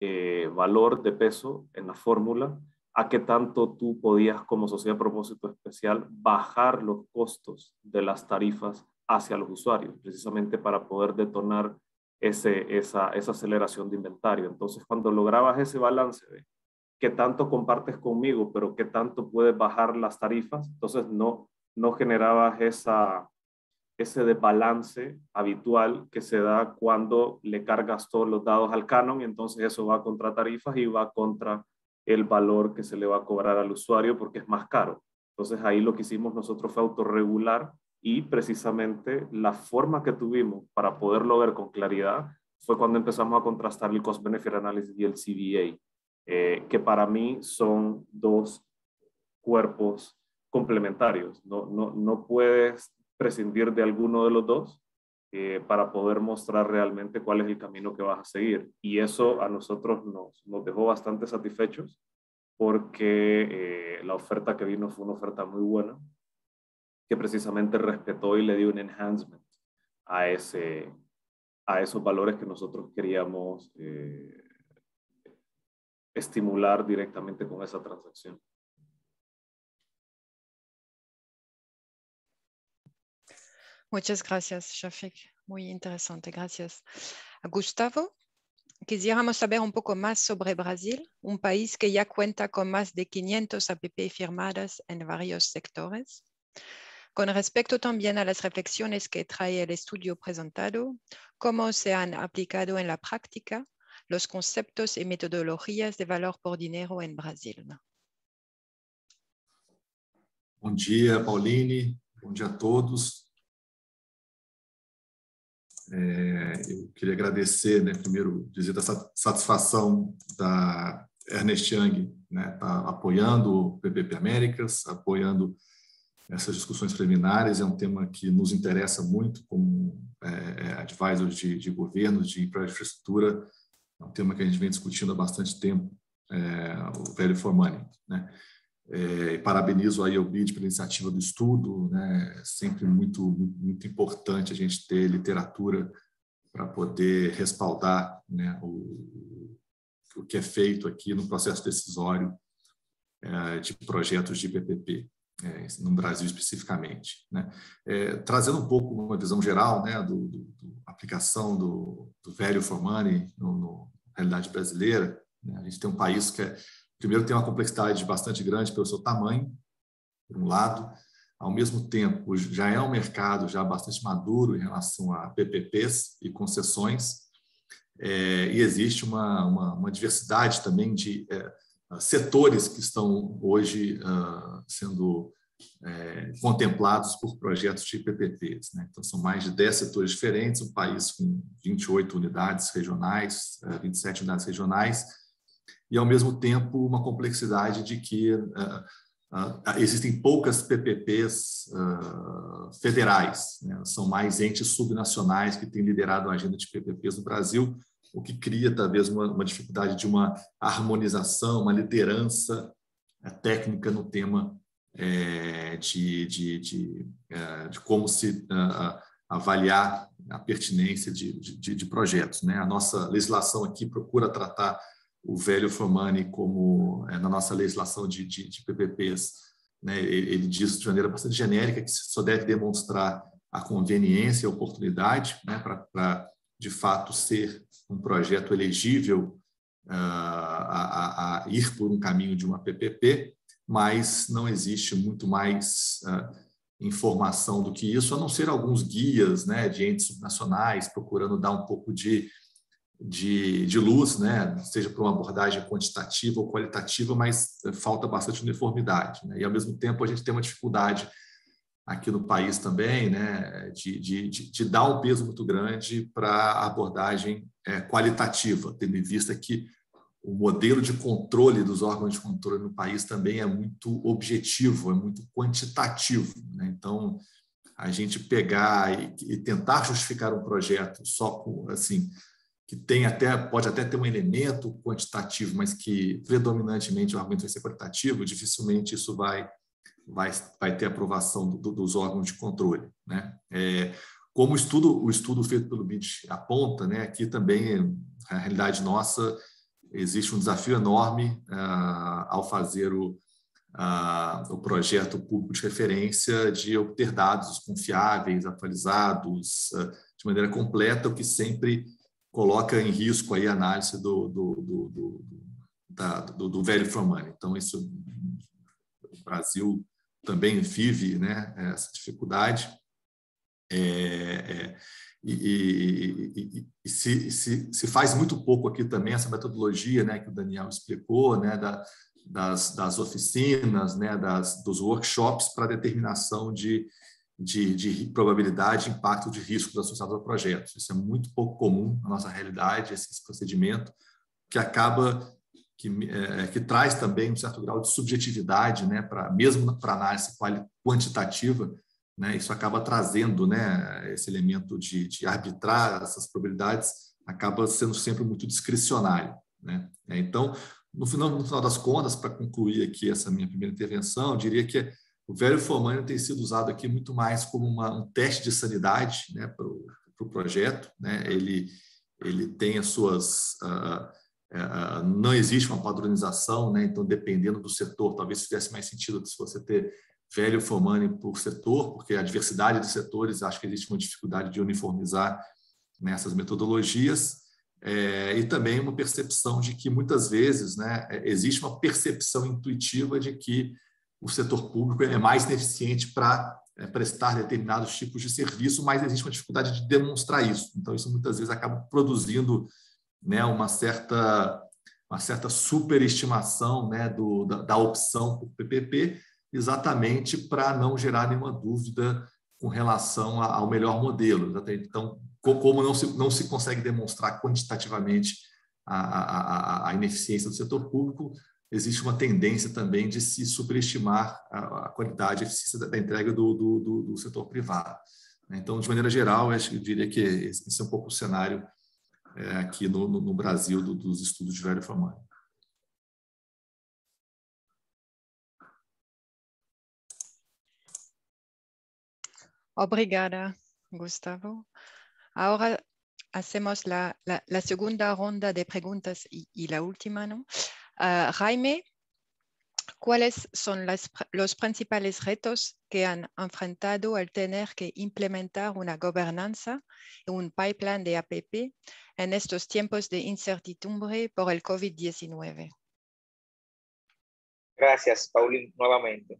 eh, valor de peso en la fórmula a qué tanto tú podías como sociedad de propósito especial bajar los costos de las tarifas hacia los usuarios, precisamente para poder detonar ese, esa, esa aceleración de inventario. Entonces, cuando lograbas ese balance de qué tanto compartes conmigo, pero qué tanto puedes bajar las tarifas, entonces no, no generabas esa, ese desbalance habitual que se da cuando le cargas todos los dados al canon y entonces eso va contra tarifas y va contra el valor que se le va a cobrar al usuario porque es más caro. Entonces ahí lo que hicimos nosotros fue autorregular y precisamente la forma que tuvimos para poderlo ver con claridad fue cuando empezamos a contrastar el Cost Benefit Analysis y el CBA, eh, que para mí son dos cuerpos complementarios. No, no, no puedes prescindir de alguno de los dos eh, para poder mostrar realmente cuál es el camino que vas a seguir. Y eso a nosotros nos, nos dejó bastante satisfechos porque eh, la oferta que vino fue una oferta muy buena que precisamente respetó y le dio un enhancement a, ese, a esos valores que nosotros queríamos eh, estimular directamente con esa transacción. Muchas gracias, Shafik. Muy interesante, gracias. Gustavo, quisiéramos saber un poco más sobre Brasil, un país que ya cuenta con más de 500 APP firmadas en varios sectores. Con respecto también a las reflexiones que trae el estudio presentado, cómo se han aplicado en la práctica los conceptos y metodologías de valor por dinero en Brasil. Bom dia, Pauline. Bom dia a todos. É, eu queria agradecer, né, primeiro, dizer da satisfação da Ernest Young, né, tá apoiando o PPP Américas, apoiando essas discussões preliminares. É um tema que nos interessa muito como é, é advisors de, de governo, de infraestrutura. É um tema que a gente vem discutindo há bastante tempo, é, o Value for Money. Né? É, parabenizo aí ao BID pela iniciativa do estudo, né? É sempre muito, muito importante a gente ter literatura para poder respaldar né, o, o que é feito aqui no processo decisório é, de projetos de PPP é, no Brasil especificamente. Né? É, trazendo um pouco uma visão geral né, do, do, do aplicação do, do velho for money no, no realidade brasileira, né? a gente tem um país que é, primeiro tem uma complexidade bastante grande pelo seu tamanho, por um lado, ao mesmo tempo já é um mercado já bastante maduro em relação a PPPs e concessões, é, e existe uma, uma, uma, diversidade também de é, setores que estão hoje uh, sendo é, contemplados por projetos de PPPs. Né? Então, são mais de 10 setores diferentes, um país com 28 unidades regionais, 27 unidades regionais, e, ao mesmo tempo, uma complexidade de que uh, existem poucas PPPs federais, né? são mais entes subnacionais que têm liderado a agenda de PPPs no Brasil, o que cria talvez uma, uma dificuldade de uma harmonização, uma liderança é, técnica no tema é, de, de, de, é, de, como se uh, avaliar a pertinência de, projetos. Né? A nossa legislação aqui procura tratar o velho for money como, é, na nossa legislação de, de, PPPs, né? ele diz de maneira bastante genérica que só deve demonstrar a conveniência e a oportunidade né? para de fato, ser um projeto elegível uh, a, a, ir por um caminho de uma PPP, mas não existe muito mais uh, informação do que isso, a não ser alguns guias né, de entes nacionais procurando dar um pouco de, de, de luz, né, seja para uma abordagem quantitativa ou qualitativa, mas falta bastante uniformidade. Né? E, ao mesmo tempo, a gente tem uma dificuldade aqui no país também, né, de, de, de, dar um peso muito grande para a abordagem é, qualitativa, tendo em vista que o modelo de controle dos órgãos de controle no país também é muito objetivo, é muito quantitativo. Né? Então, a gente pegar e, e, tentar justificar um projeto só com assim que tem até pode até ter um elemento quantitativo, mas que predominantemente o argumento vai ser qualitativo, dificilmente isso vai vai, vai ter aprovação do, dos órgãos de controle, né? É, como o estudo o estudo feito pelo BID aponta, né? Aqui também a realidade nossa existe um desafio enorme ah, ao fazer o, ah, o projeto público de referência de obter dados confiáveis, atualizados, ah, de maneira completa, o que sempre coloca em risco aí a análise do, do, do, do, da, do, do velho from money. Então, isso o Brasil também vive né, essa dificuldade. É, é, e, e, e, e se, se, se, faz muito pouco aqui também essa metodologia né, que o Daniel explicou, né, da, das, das oficinas, né, das, dos workshops para determinação de, de, de probabilidade, impacto de riscos associados ao projeto. Isso é muito pouco comum na nossa realidade, esse procedimento, que acaba que, é, que traz também um certo grau de subjetividade, né, para mesmo para análise quantitativa, né, isso acaba trazendo, né, esse elemento de, de arbitrar essas probabilidades, acaba sendo sempre muito discricionário, né. É, então, no final, no final das contas, para concluir aqui essa minha primeira intervenção, eu diria que o velho Formanio tem sido usado aqui muito mais como uma, um teste de sanidade, né, para o pro projeto, né. Ele ele tem as suas uh, é, é, não existe uma padronização, né? então, dependendo do setor, talvez fizesse mais sentido se você ter velho Fomani por setor, porque a diversidade de setores, acho que existe uma dificuldade de uniformizar nessas metodologias, é, e também uma percepção de que muitas vezes né, existe uma percepção intuitiva de que o setor público é mais ineficiente para é, prestar determinados tipos de serviço, mas existe uma dificuldade de demonstrar isso. Então, isso muitas vezes acaba produzindo né, uma certa uma certa superestimação né, do, da, da opção por PPP, exatamente para não gerar nenhuma dúvida com relação ao melhor modelo. Então, como não se, não se consegue demonstrar quantitativamente a, a, a, ineficiência do setor público, existe uma tendência também de se superestimar a, a qualidade e eficiência da, da entrega do, do, do, do, setor privado. Então, de maneira geral, eu diria que esse é um pouco o cenário é, aqui no, no, Brasil do, dos estudos de velho formato. Obrigada, Gustavo. Ahora hacemos la, la, la, segunda ronda de preguntas y, y la última, ¿no? Uh, Jaime, ¿cuáles son las, los principales retos que han enfrentado al tener que implementar una gobernanza y un pipeline de APP en estos tiempos de incertidumbre por el COVID-19. Gracias, Paulín, nuevamente.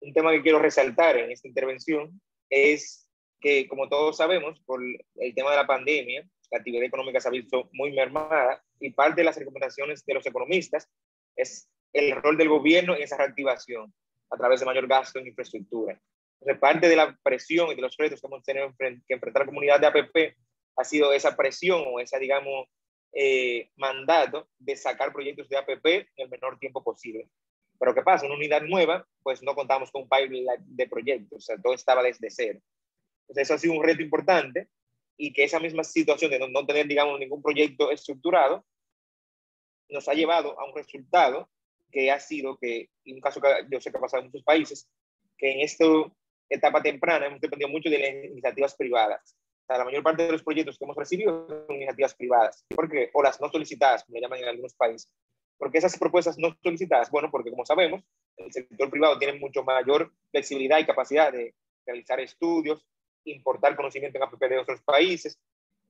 Un tema que quiero resaltar en esta intervención es que, como todos sabemos, por el tema de la pandemia, la actividad económica se ha visto muy mermada y parte de las recomendaciones de los economistas es el rol del gobierno en esa reactivación a través de mayor gasto en infraestructura. Entonces, parte de la presión y de los retos que hemos tenido que enfrentar la comunidad de APP ha sido esa presión o esa, digamos, eh, mandato de sacar proyectos de APP en el menor tiempo posible. Pero ¿qué pasa? Una unidad nueva, pues no contamos con un pipeline de proyectos, o sea, todo estaba desde cero. Entonces, eso ha sido un reto importante y que esa misma situación de no, no tener, digamos, ningún proyecto estructurado nos ha llevado a un resultado que ha sido que, en un caso que yo sé que ha pasado en muchos países, que en esta etapa temprana hemos dependido mucho de las iniciativas privadas la mayor parte de los proyectos que hemos recibido son iniciativas privadas, porque, o las no solicitadas, como le llaman en algunos países. Porque esas propuestas no solicitadas, bueno, porque como sabemos, el sector privado tiene mucho mayor flexibilidad y capacidad de realizar estudios, importar conocimiento en APP de otros países,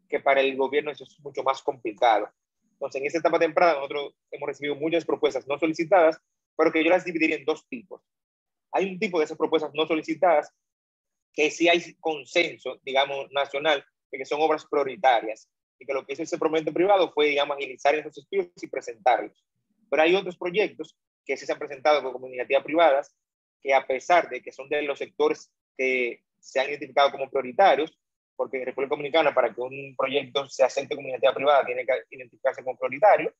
que para el gobierno eso es mucho más complicado. Entonces, en esta etapa temprana nosotros hemos recibido muchas propuestas no solicitadas, pero que yo las dividiría en dos tipos. Hay un tipo de esas propuestas no solicitadas que sí hay consenso, digamos, nacional, de que son obras prioritarias y que lo que hizo ese proyecto privado fue, digamos, agilizar esos estudios y presentarlos. Pero hay otros proyectos que sí se han presentado como iniciativas privadas que a pesar de que son de los sectores que se han identificado como prioritarios, porque en República Dominicana para que un proyecto se acepte como iniciativa privada tiene que identificarse como prioritario,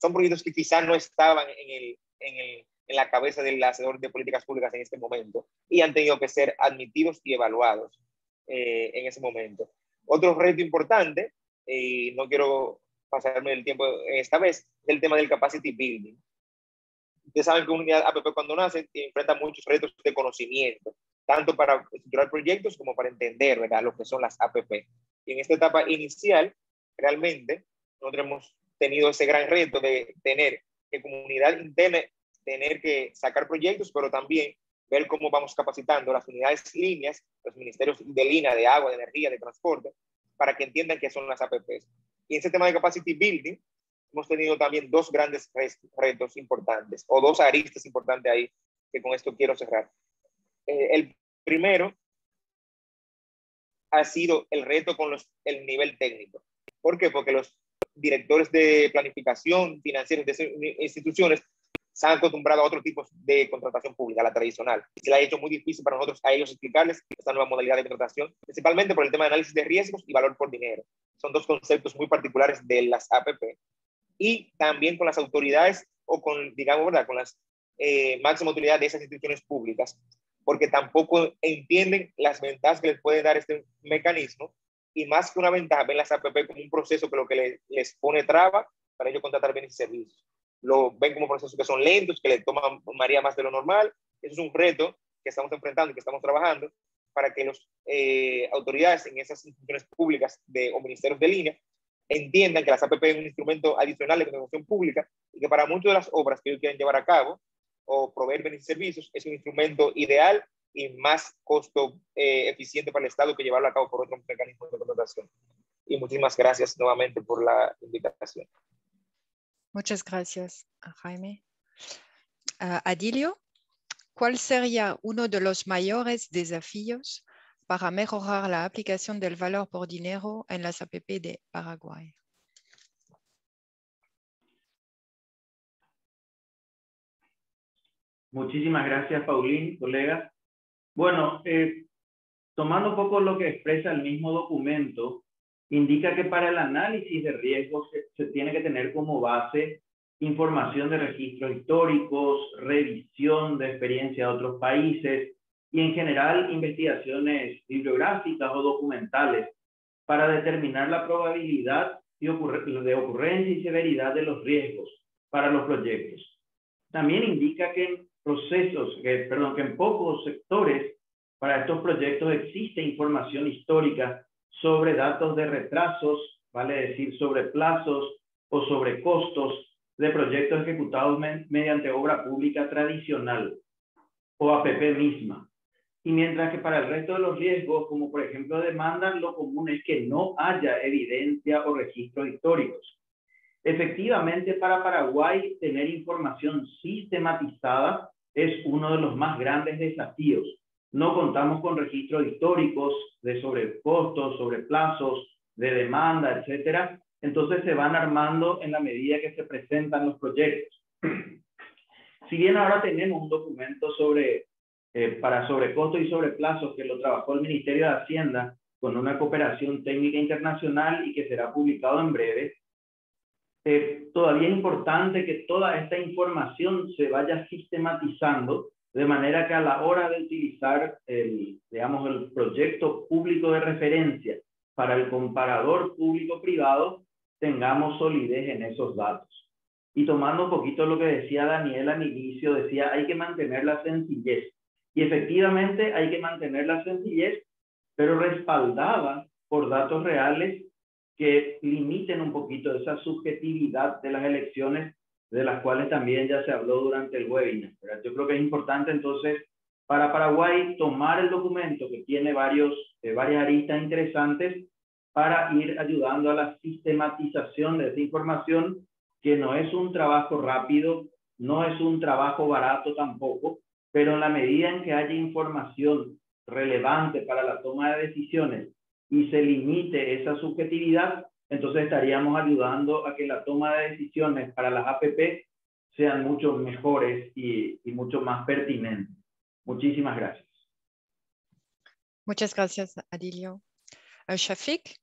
son proyectos que quizás no estaban en, el, en, el, en la cabeza del hacedor de políticas públicas en este momento y han tenido que ser admitidos y evaluados eh, en ese momento. Otro reto importante, y no quiero pasarme el tiempo esta vez, es el tema del capacity building. Ustedes saben que una APP cuando nace enfrenta muchos retos de conocimiento tanto para estructurar proyectos como para entender ¿verdad? lo que son las APP. Y en esta etapa inicial, realmente, nosotros hemos tenido ese gran reto de tener que comunidad interna, tener que sacar proyectos, pero también ver cómo vamos capacitando las unidades líneas, los ministerios de línea, de agua, de energía, de transporte, para que entiendan qué son las APPs. Y en ese tema de capacity building, hemos tenido también dos grandes retos importantes, o dos aristas importantes ahí, que con esto quiero cerrar. Eh, el primero ha sido el reto con los, el nivel técnico. ¿Por qué? Porque los directores de planificación financiera de instituciones se han acostumbrado a otro tipo de contratación pública, la tradicional. Se le ha hecho muy difícil para nosotros a ellos explicarles esta nueva modalidad de contratación, principalmente por el tema de análisis de riesgos y valor por dinero. Son dos conceptos muy particulares de las APP. Y también con las autoridades o con, digamos, ¿verdad? con las eh, máximas autoridades de esas instituciones públicas, porque tampoco entienden las ventajas que les puede dar este mecanismo y más que una ventaja ven las APP como un proceso que lo que les, pone traba para ellos contratar bienes y servicios. Lo ven como procesos que son lentos, que le toman María más de lo normal. Eso es un reto que estamos enfrentando y que estamos trabajando para que las eh, autoridades en esas instituciones públicas de, o ministerios de línea entiendan que las APP es un instrumento adicional de contratación pública y que para muchas de las obras que ellos quieren llevar a cabo, o proveer bienes y servicios es un instrumento ideal y más costo eh, eficiente para el Estado que llevarlo a cabo por otro mecanismo de contratación. Y muchísimas gracias nuevamente por la invitación. Muchas gracias, Jaime. Adilio, ¿cuál sería uno de los mayores desafíos para mejorar la aplicación del valor por dinero en las APP de Paraguay? Muchísimas gracias, Paulín, colegas. Bueno, eh, tomando un poco lo que expresa el mismo documento, indica que para el análisis de riesgos se, tiene que tener como base información de registros históricos, revisión de experiencia de otros países y en general investigaciones bibliográficas o documentales para determinar la probabilidad de ocurrencia y severidad de los riesgos para los proyectos. También indica que procesos, que, perdón, que en pocos sectores para estos proyectos existe información histórica sobre datos de retrasos, vale decir, sobre plazos o sobre costos de proyectos ejecutados mediante obra pública tradicional o APP misma. Y mientras que para el resto de los riesgos, como por ejemplo demandas, lo común es que no haya evidencia o registros históricos. Efectivamente, para Paraguay, tener información sistematizada es uno de los más grandes desafíos. No contamos con registros históricos de sobrecostos, sobre plazos, de demanda, etcétera. Entonces se van armando en la medida que se presentan los proyectos. Si bien ahora tenemos un documento sobre, eh, para sobrecostos y sobreplazos que lo trabajó el Ministerio de Hacienda con una cooperación técnica internacional y que será publicado en breve, eh, todavía es importante que toda esta información se vaya sistematizando de manera que a la hora de utilizar el, digamos, el proyecto público de referencia para el comparador público-privado, tengamos solidez en esos datos. Y tomando un poquito lo que decía Daniel al inicio, decía, hay que mantener la sencillez. Y efectivamente hay que mantener la sencillez, pero respaldada por datos reales que limiten un poquito esa subjetividad de las elecciones, de las cuales también ya se habló durante el webinar. Yo creo que es importante entonces para Paraguay tomar el documento que tiene varios, eh, varias aristas interesantes, para ir ayudando a la sistematización de esa información, que no es un trabajo rápido, no es un trabajo barato tampoco, pero en la medida en que haya información relevante para la toma de decisiones y se limite esa subjetividad, entonces estaríamos ayudando a que la toma de decisiones para las APP sean mucho mejores y, y mucho más pertinentes. Muchísimas gracias. Muchas gracias, Adilio. Uh, Shafik,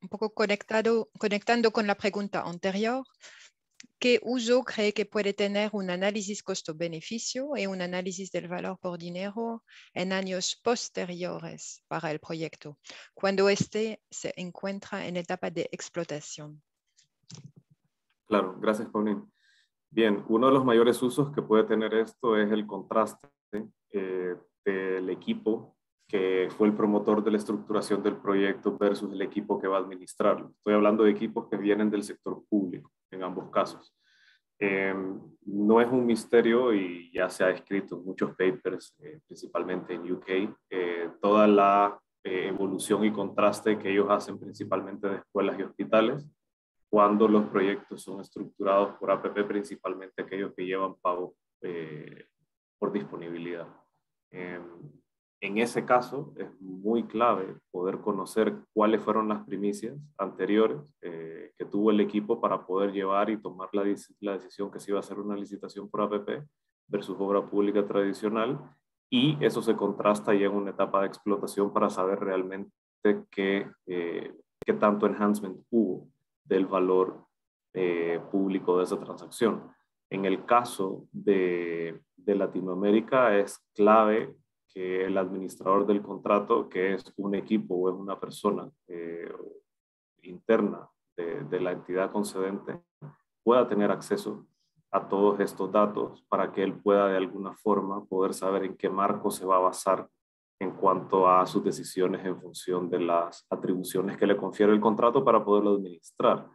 un poco conectado, conectando con la pregunta anterior, ¿qué uso cree que puede tener un análisis costo-beneficio y un análisis del valor por dinero en años posteriores para el proyecto, cuando éste se encuentra en etapa de explotación? Claro, gracias, Pauline. Bien, uno de los mayores usos que puede tener esto es el contraste eh, del equipo que fue el promotor de la estructuración del proyecto versus el equipo que va a administrarlo. Estoy hablando de equipos que vienen del sector público en ambos casos. Em, no es un misterio y ya se ha escrito en muchos papers, eh, principalmente en UK, eh, toda la evolución y contraste que ellos hacen principalmente de escuelas y hospitales cuando los proyectos son estructurados por APP, principalmente aquellos que llevan pago eh, por disponibilidad. En ese caso es muy clave poder conocer cuáles fueron las primicias anteriores eh, que tuvo el equipo para poder llevar y tomar la, la, decisión que se iba a hacer una licitación por APP versus obra pública tradicional y eso se contrasta ya en una etapa de explotación para saber realmente qué, eh, qué tanto enhancement hubo del valor eh, público de esa transacción. En el caso de, de, Latinoamérica es clave que el administrador del contrato, que es un equipo o es una persona eh, interna de, de, la entidad concedente, pueda tener acceso a todos estos datos para que él pueda de alguna forma poder saber en qué marco se va a basar en cuanto a sus decisiones en función de las atribuciones que le confiere el contrato para poderlo administrar.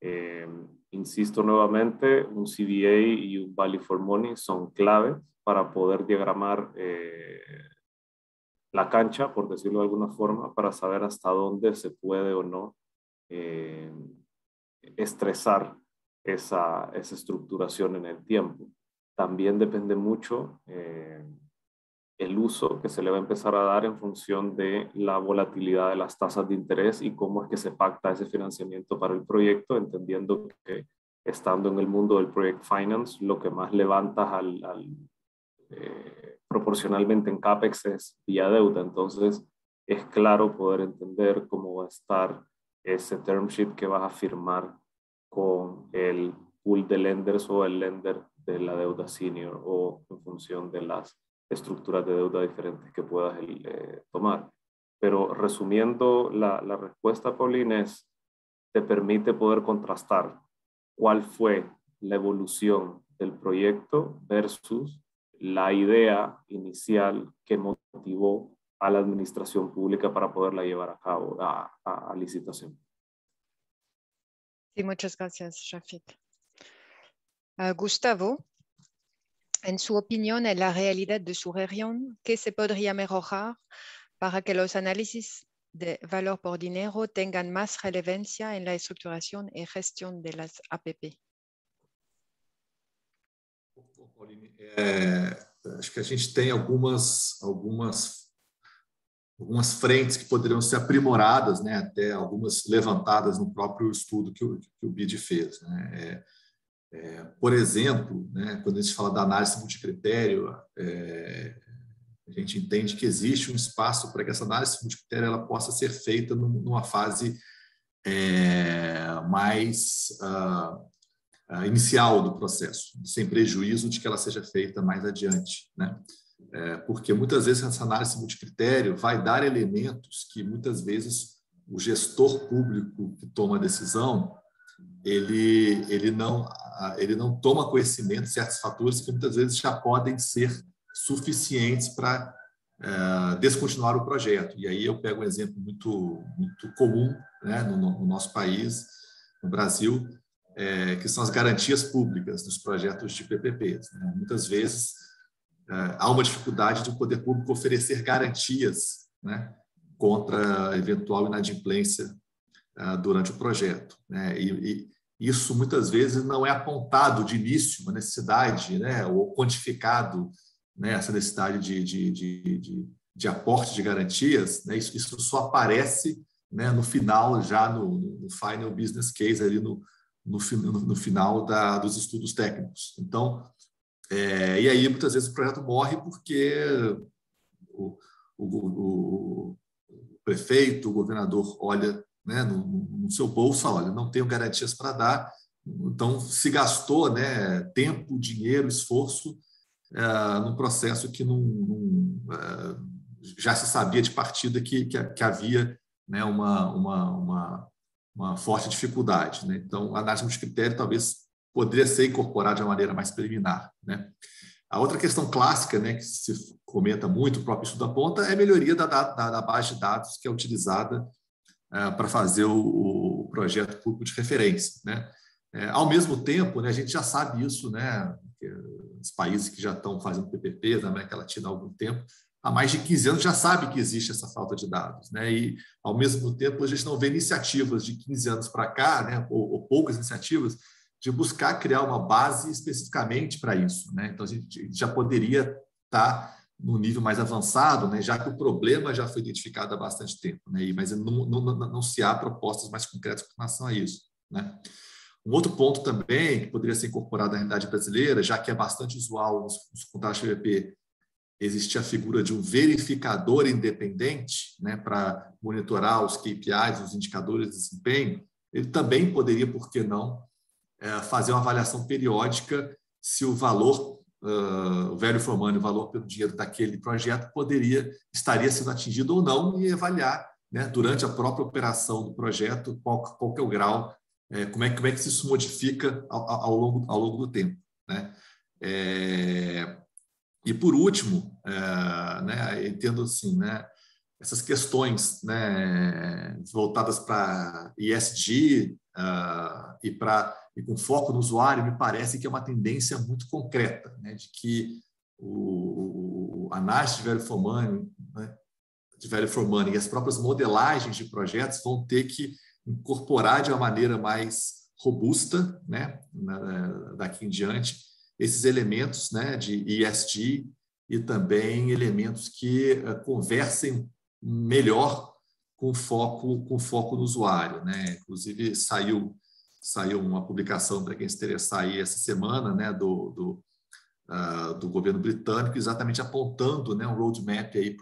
Eh, insisto nuevamente, un CBA y un Value for Money son claves para poder diagramar eh, la cancha, por decirlo de alguna forma, para saber hasta dónde se puede o no eh, estresar esa, esa, estructuración en el tiempo. También depende mucho el uso que se le va a empezar a dar en función de la volatilidad de las tasas de interés y cómo es que se pacta ese financiamiento para el proyecto, entendiendo que estando en el mundo del project finance, lo que más levantas al, eh, proporcionalmente en CAPEX es vía deuda. Entonces, es claro poder entender cómo va a estar ese term sheet que vas a firmar con el pool de lenders o el lender de la deuda senior o en función de las estructuras de deuda diferentes que puedas eh, tomar. Pero resumiendo la, la respuesta, Paulina, es, te permite poder contrastar cuál fue la evolución del proyecto versus la idea inicial que motivó a la administración pública para poderla llevar a cabo a, a, licitación. Sí, muchas gracias, Shafik. Uh, Gustavo, en su opinión, en la realidad de su región, ¿qué se podría mejorar para que los análisis de valor por dinero tengan más relevancia en la estruturação e gestão das APP? É, acho que a gente tem algumas, algumas, algumas frentes que poderiam ser aprimoradas, né, até algumas levantadas no próprio estudo que o, que o BID fez. Né? É, é, por exemplo, né, quando a gente fala da análise multicritério, é, a gente entende que existe um espaço para que essa análise multicritério ela possa ser feita numa fase é, mais uh, inicial do processo, sem prejuízo de que ela seja feita mais adiante, né? É, porque muitas vezes essa análise multicritério vai dar elementos que muitas vezes o gestor público que toma a decisão ele, ele, não, ele não toma conhecimento de certos fatores que muitas vezes já podem ser suficientes para é, descontinuar o projeto. E aí eu pego um exemplo muito, muito comum né, no, no nosso país, no Brasil, é, que são as garantias públicas dos projetos de PPPs. Né? Muitas vezes é, há uma dificuldade do poder público oferecer garantias né, contra eventual inadimplência uh, durante o projeto. Né? E, e, isso muitas vezes não é apontado de início, uma necessidade, né? ou quantificado né? essa necessidade de, de, de, de, de aporte de garantias, né? isso, isso só aparece né, no final, já no, no, final business case, ali no, no, no final da, dos estudos técnicos. Então, é, e aí muitas vezes o projeto morre porque o, o, o, o prefeito, o governador olha né, no, no, seu bolso, olha, não tenho garantias para dar, então se gastou né, tempo, dinheiro, esforço é, num processo que não, não é, já se sabia de partida que, que, que havia né, uma, uma, uma, uma forte dificuldade. Né? Então, a análise de critério talvez poderia ser incorporada de uma maneira mais preliminar. Né? A outra questão clássica, né, que se comenta muito, o próprio estudo aponta, é a melhoria da, da, da base de dados que é utilizada é, para fazer o, o, projeto público de referência. Né? É, ao mesmo tempo, né, a gente já sabe isso, né, os países que já estão fazendo PPP na América Latina há algum tempo, há mais de 15 anos já sabe que existe essa falta de dados, né? E ao mesmo tempo a gente não vê iniciativas de 15 anos para cá, né? Ou, ou, poucas iniciativas de buscar criar uma base especificamente para isso, né? Então a gente já poderia estar tá no nível mais avançado, né? Já que o problema já foi identificado há bastante tempo, né? Mas não, não, não se há propostas mais concretas com relação a isso, né? Um outro ponto também que poderia ser incorporado à realidade brasileira, já que é bastante usual nos, nos contratos PVP, existia a figura de um verificador independente né, para monitorar os KPIs, os indicadores de desempenho, ele também poderia, por que não, é, fazer uma avaliação periódica se o valor, o velho for money, o valor pelo dinheiro daquele projeto poderia, estaria sendo atingido ou não e avaliar né, durante a própria operação do projeto qual, qual é o grau, é, como, é, como é que isso modifica ao, ao, longo, ao longo do tempo. Né? É, e por último, é, né, entendo assim, né, essas questões né, voltadas para ESG uh, e para e com foco no usuário, me parece que é uma tendência muito concreta, né, de que o, a análise de value for money, né, de for money e as próprias modelagens de projetos vão ter que incorporar de uma maneira mais robusta, né, daqui em diante, esses elementos né, de ESG e também elementos que uh, conversem melhor com foco com foco no usuário, né? Inclusive saiu saiu uma publicação para quem se interessar aí essa semana, né, do, do, uh, do governo britânico, exatamente apontando, né, um roadmap aí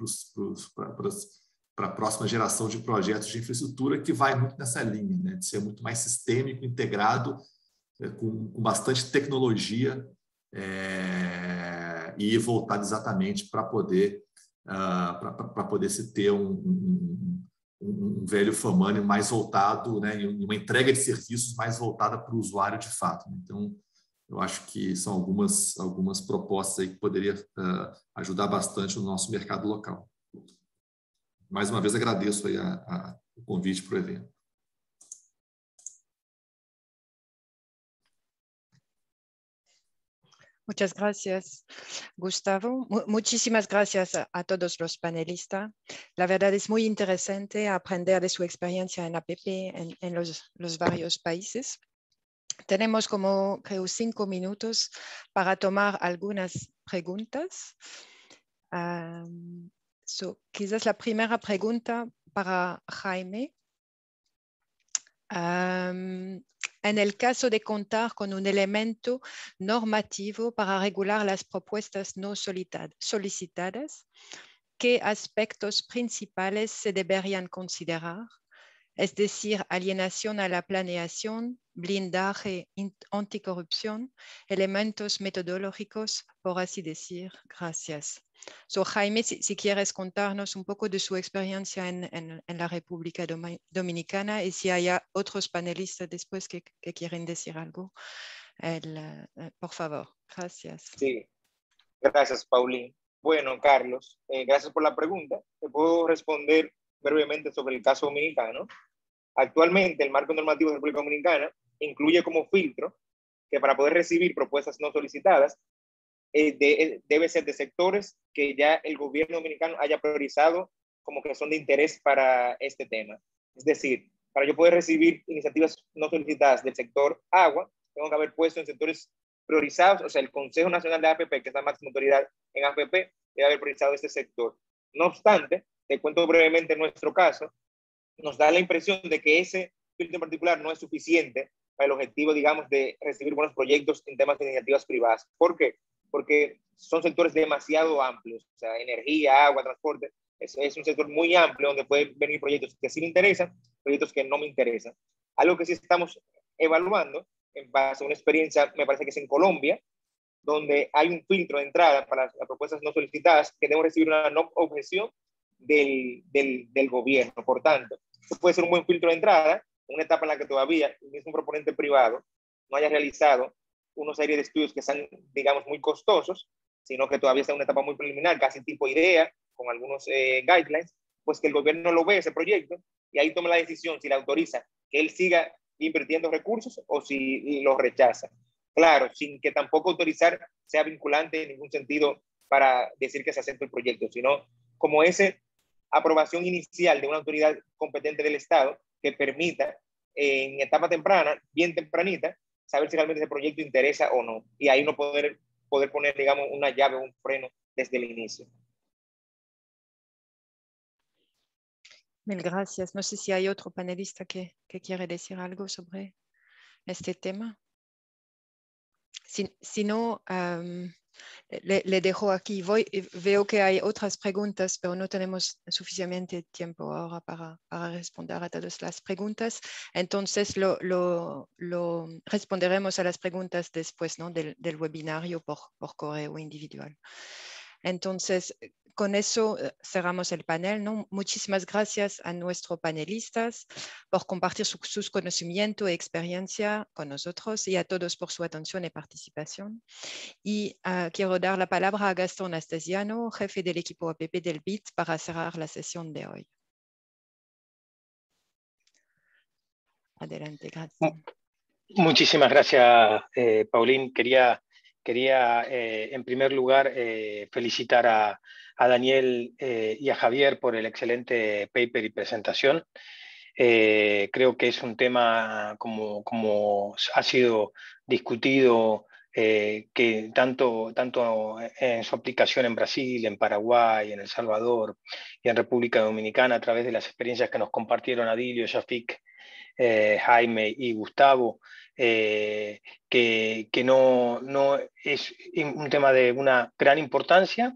para a próxima geração de projetos de infraestrutura que vai muito nessa linha, né, de ser muito mais sistêmico, integrado, é, com, com bastante tecnologia é, e voltado exatamente para poder uh, para poder se ter um, um, um, velho Famani mais voltado, né, e uma entrega de serviços mais voltada para o usuário de fato. Então, eu acho que são algumas algumas propostas aí que poderia uh, ajudar bastante o nosso mercado local. Mais uma vez agradeço a, a, o convite para o evento. Muchas gracias, Gustavo. muchísimas gracias a, todos los panelistas. La verdad es muy interesante aprender de su experiencia en APP en, los, varios países. Tenemos como, creo, cinco minutos para tomar algunas preguntas. quizás la primera pregunta para Jaime. En el caso de contar con un elemento normativo para regular las propuestas no solicitadas, ¿qué aspectos principales se deberían considerar? Es decir, alienación a la planeación, blindaje anticorrupción, elementos metodológicos, por así decir. Gracias. So, Jaime, si, quieres contarnos un poco de su experiencia en, la República Dominicana y si hay otros panelistas después que, quieren decir algo, eh, por favor. Gracias. Sí, gracias, Paulín. Bueno, Carlos, eh, gracias por la pregunta. Te puedo responder brevemente sobre el caso dominicano. Actualmente, el marco normativo de la República Dominicana incluye como filtro que para poder recibir propuestas no solicitadas eh, eh, debe ser de sectores que ya el gobierno dominicano haya priorizado como que son de interés para este tema. Es decir, para yo poder recibir iniciativas no solicitadas del sector agua, tengo que haber puesto en sectores priorizados, o sea, el Consejo Nacional de APP, que es la máxima autoridad en APP, debe haber priorizado este sector. No obstante, te cuento brevemente nuestro caso, nos da la impresión de que ese filtro en particular no es suficiente para el objetivo, digamos, de recibir buenos proyectos en temas de iniciativas privadas. ¿Por qué? Porque son sectores demasiado amplios, o sea, energía, agua, transporte, es, es un sector muy amplio donde pueden venir proyectos que sí me interesan, proyectos que no me interesan. Algo que sí estamos evaluando en base a una experiencia, me parece que es en Colombia, donde hay un filtro de entrada para las, propuestas no solicitadas que deben recibir una no objeción del, del, del gobierno. Por tanto, esto puede ser un buen filtro de entrada, una etapa en la que todavía mismo proponente privado no haya realizado una serie de estudios que sean, digamos, muy costosos, sino que todavía está en una etapa muy preliminar, casi tipo idea, con algunos eh, guidelines, pues que el gobierno lo ve ese proyecto y ahí toma la decisión si le autoriza que él siga invirtiendo recursos o si lo rechaza. Claro, sin que tampoco autorizar sea vinculante en ningún sentido para decir que se acepta el proyecto, sino como esa aprobación inicial de una autoridad competente del Estado que permita en etapa temprana, bien tempranita, saber si realmente ese proyecto interesa o no. Y ahí no poder, poder poner, digamos, una llave o un freno desde el inicio. Mil gracias. No sé si hay otro panelista que, que quiere decir algo sobre este tema. Si, si no, um, le, le, dejo aquí. Voy, veo que hay otras preguntas, pero no tenemos suficiente tiempo ahora para, para responder a todas las preguntas. Entonces, lo, lo, lo responderemos a las preguntas después ¿no? del, del webinario por, por correo individual. Entonces, con eso eh, cerramos el panel. ¿no? Muchísimas gracias a nuestros panelistas por compartir su, sus conocimientos y experiencia con nosotros y a todos por su atención y participación. Y uh, quiero dar la palabra a Gastón Astesiano, jefe del equipo APP del BIT, para cerrar la sesión de hoy. Adelante, gracias. Muchísimas gracias, eh, Paulín. Quería quería eh, en primer lugar eh, felicitar a, a Daniel eh, y a Javier por el excelente paper y presentación. Eh, creo que es un tema, como, como ha sido discutido, eh, que tanto, tanto en su aplicación en Brasil, en Paraguay, en El Salvador y en República Dominicana, a través de las experiencias que nos compartieron Adilio, Shafik, Jaime y Gustavo, que, que no, no es un tema de una gran importancia,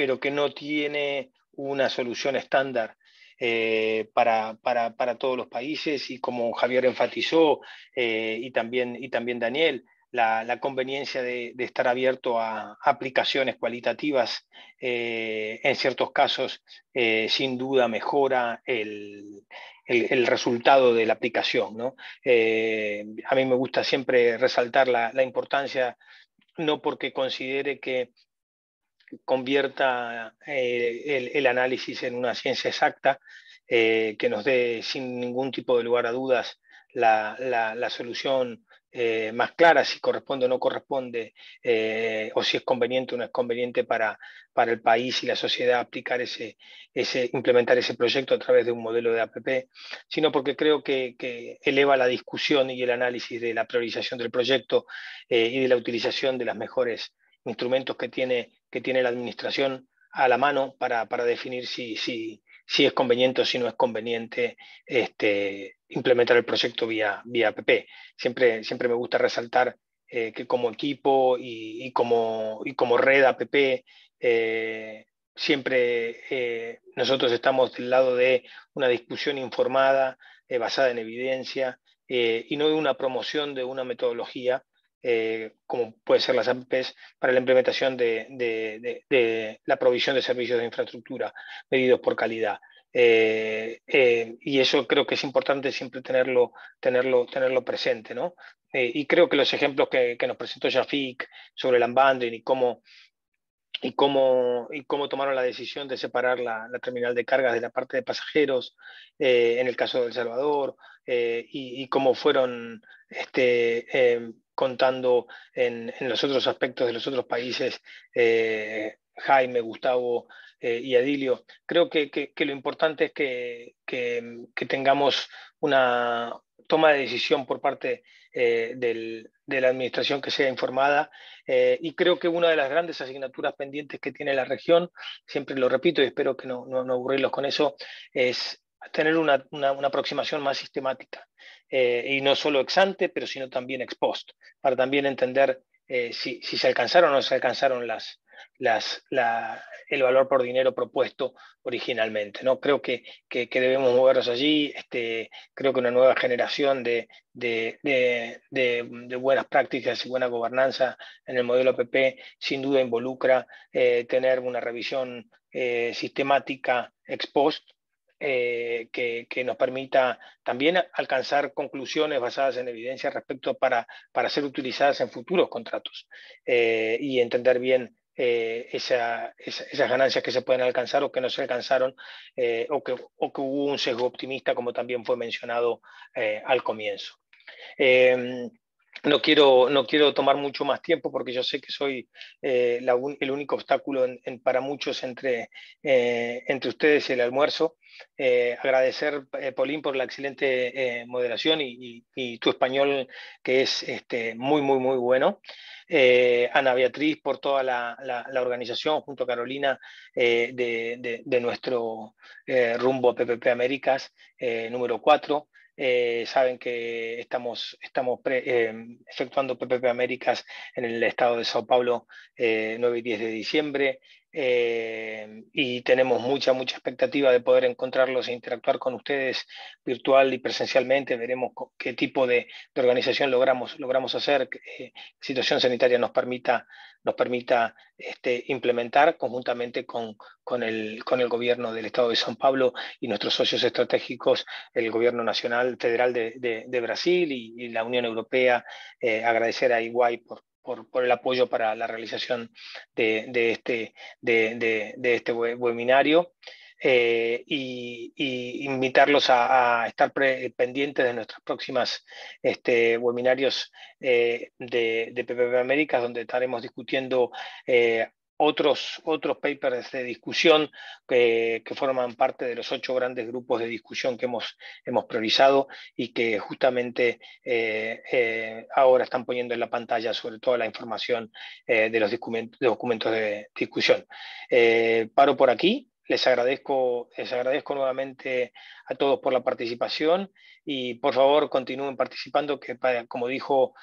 pero que no tiene una solución estándar eh, para, para, para, todos los países y como Javier enfatizó eh, y, también, y también Daniel, la, conveniencia de, estar abierto a aplicaciones cualitativas eh, en ciertos casos sin duda mejora el, el, el, resultado de la aplicación. ¿no? A mí me gusta siempre resaltar la, la importancia, no porque considere que convierta eh, el, análisis en una ciencia exacta eh, que nos dé sin ningún tipo de lugar a dudas la, la, solución eh, más clara, si corresponde o no corresponde, o si es conveniente o no es conveniente para, para el país y la sociedad aplicar ese, ese, implementar ese proyecto a través de un modelo de APP, sino porque creo que, eleva la discusión y el análisis de la priorización del proyecto y de la utilización de las mejores instrumentos que tiene, que tiene la administración a la mano para, para definir si, si, si, es conveniente o si no es conveniente este, implementar el proyecto vía, vía app. Siempre, siempre me gusta resaltar eh, que como equipo y, y, como, y como red app, eh, siempre eh, nosotros estamos del lado de una discusión informada, basada en evidencia, y no de una promoción de una metodología eh, como puede ser las APPs, para la implementación de, de, de, de, la provisión de servicios de infraestructura medidos por calidad. Eh, eh, y eso creo que es importante siempre tenerlo, tenerlo, tenerlo presente. ¿no? Eh, y creo que los ejemplos que, que nos presentó Shafik sobre el unbundling y cómo, y cómo, y cómo tomaron la decisión de separar la, la terminal de cargas de la parte de pasajeros, en el caso de El Salvador, y, y, cómo fueron este, contando en, los otros aspectos de los otros países, eh, Jaime, Gustavo y Adilio. Creo que, lo importante es que, tengamos una toma de decisión por parte de la administración que sea informada y creo que una de las grandes asignaturas pendientes que tiene la región, siempre lo repito y espero que no, no, no aburrirlos con eso, es tener una, aproximación más sistemática eh, y no solo ex ante, pero sino también ex post, para también entender eh, si, se alcanzaron o no se alcanzaron las, las, el valor por dinero propuesto originalmente. ¿no? Creo que, que, debemos movernos allí, este, creo que una nueva generación de, de, de, buenas prácticas y buena gobernanza en el modelo PP sin duda involucra eh, tener una revisión sistemática ex post eh, que, nos permita también alcanzar conclusiones basadas en evidencia respecto para, para ser utilizadas en futuros contratos eh, y entender bien eh, esas ganancias que se pueden alcanzar o que no se alcanzaron o que, o, que, hubo un sesgo optimista como también fue mencionado al comienzo. No quiero, no quiero tomar mucho más tiempo porque yo sé que soy el único obstáculo para muchos entre, entre ustedes y el almuerzo. Eh, agradecer, eh, Paulín, por la excelente eh, moderación y, tu español que es este, muy, muy, muy bueno. Ana Beatriz por toda la, organización, junto a Carolina, de, nuestro rumbo a PPP Américas número 4. Saben que estamos, estamos efectuando PPP Américas en el estado de Sao Paulo 9 y 10 de diciembre. Eh, y tenemos mucha, mucha expectativa de poder encontrarlos e interactuar con ustedes virtual y presencialmente. Veremos qué tipo de, organización logramos, logramos hacer, qué situación sanitaria nos permita, nos permita este, implementar conjuntamente con, el, con el gobierno del Estado de San Pablo y nuestros socios estratégicos, el gobierno nacional federal de, de, Brasil y, la Unión Europea. Eh, agradecer a Iguay por, por, el apoyo para la realización de, este, de, este webinario. Eh, y, invitarlos a, estar pendientes de nuestros próximas este, webinarios eh, de, de PPP Américas, donde estaremos discutiendo eh, otros, otros papers de discusión que, forman parte de los ocho grandes grupos de discusión que hemos, hemos priorizado y que justamente eh, eh, ahora están poniendo en la pantalla sobre todo la información eh, de los documentos, documentos de discusión. paro por aquí. Les agradezco, les agradezco nuevamente a todos por la participación y por favor continúen participando, que como dijo,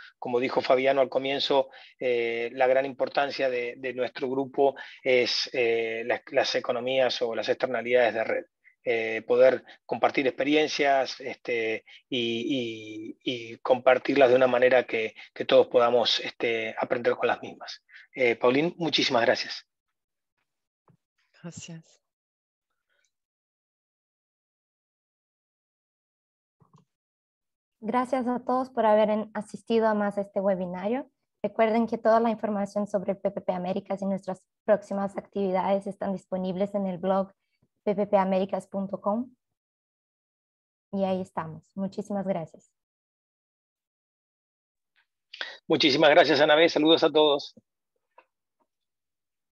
Fabiano al comienzo, eh, la gran importancia de, nuestro grupo es eh, las, economías o las externalidades de red. Eh, poder compartir experiencias este, y, compartirlas de una manera que, todos podamos este, aprender con las mismas. Paulín, muchísimas gracias. Gracias. Gracias a todos por haber asistido a más a este webinario. Recuerden que toda la información sobre PPP Américas y nuestras próximas actividades están disponibles en el blog pppamericas.com. Y ahí estamos. Muchísimas gracias. Muchísimas gracias, Anabel. Saludos a todos.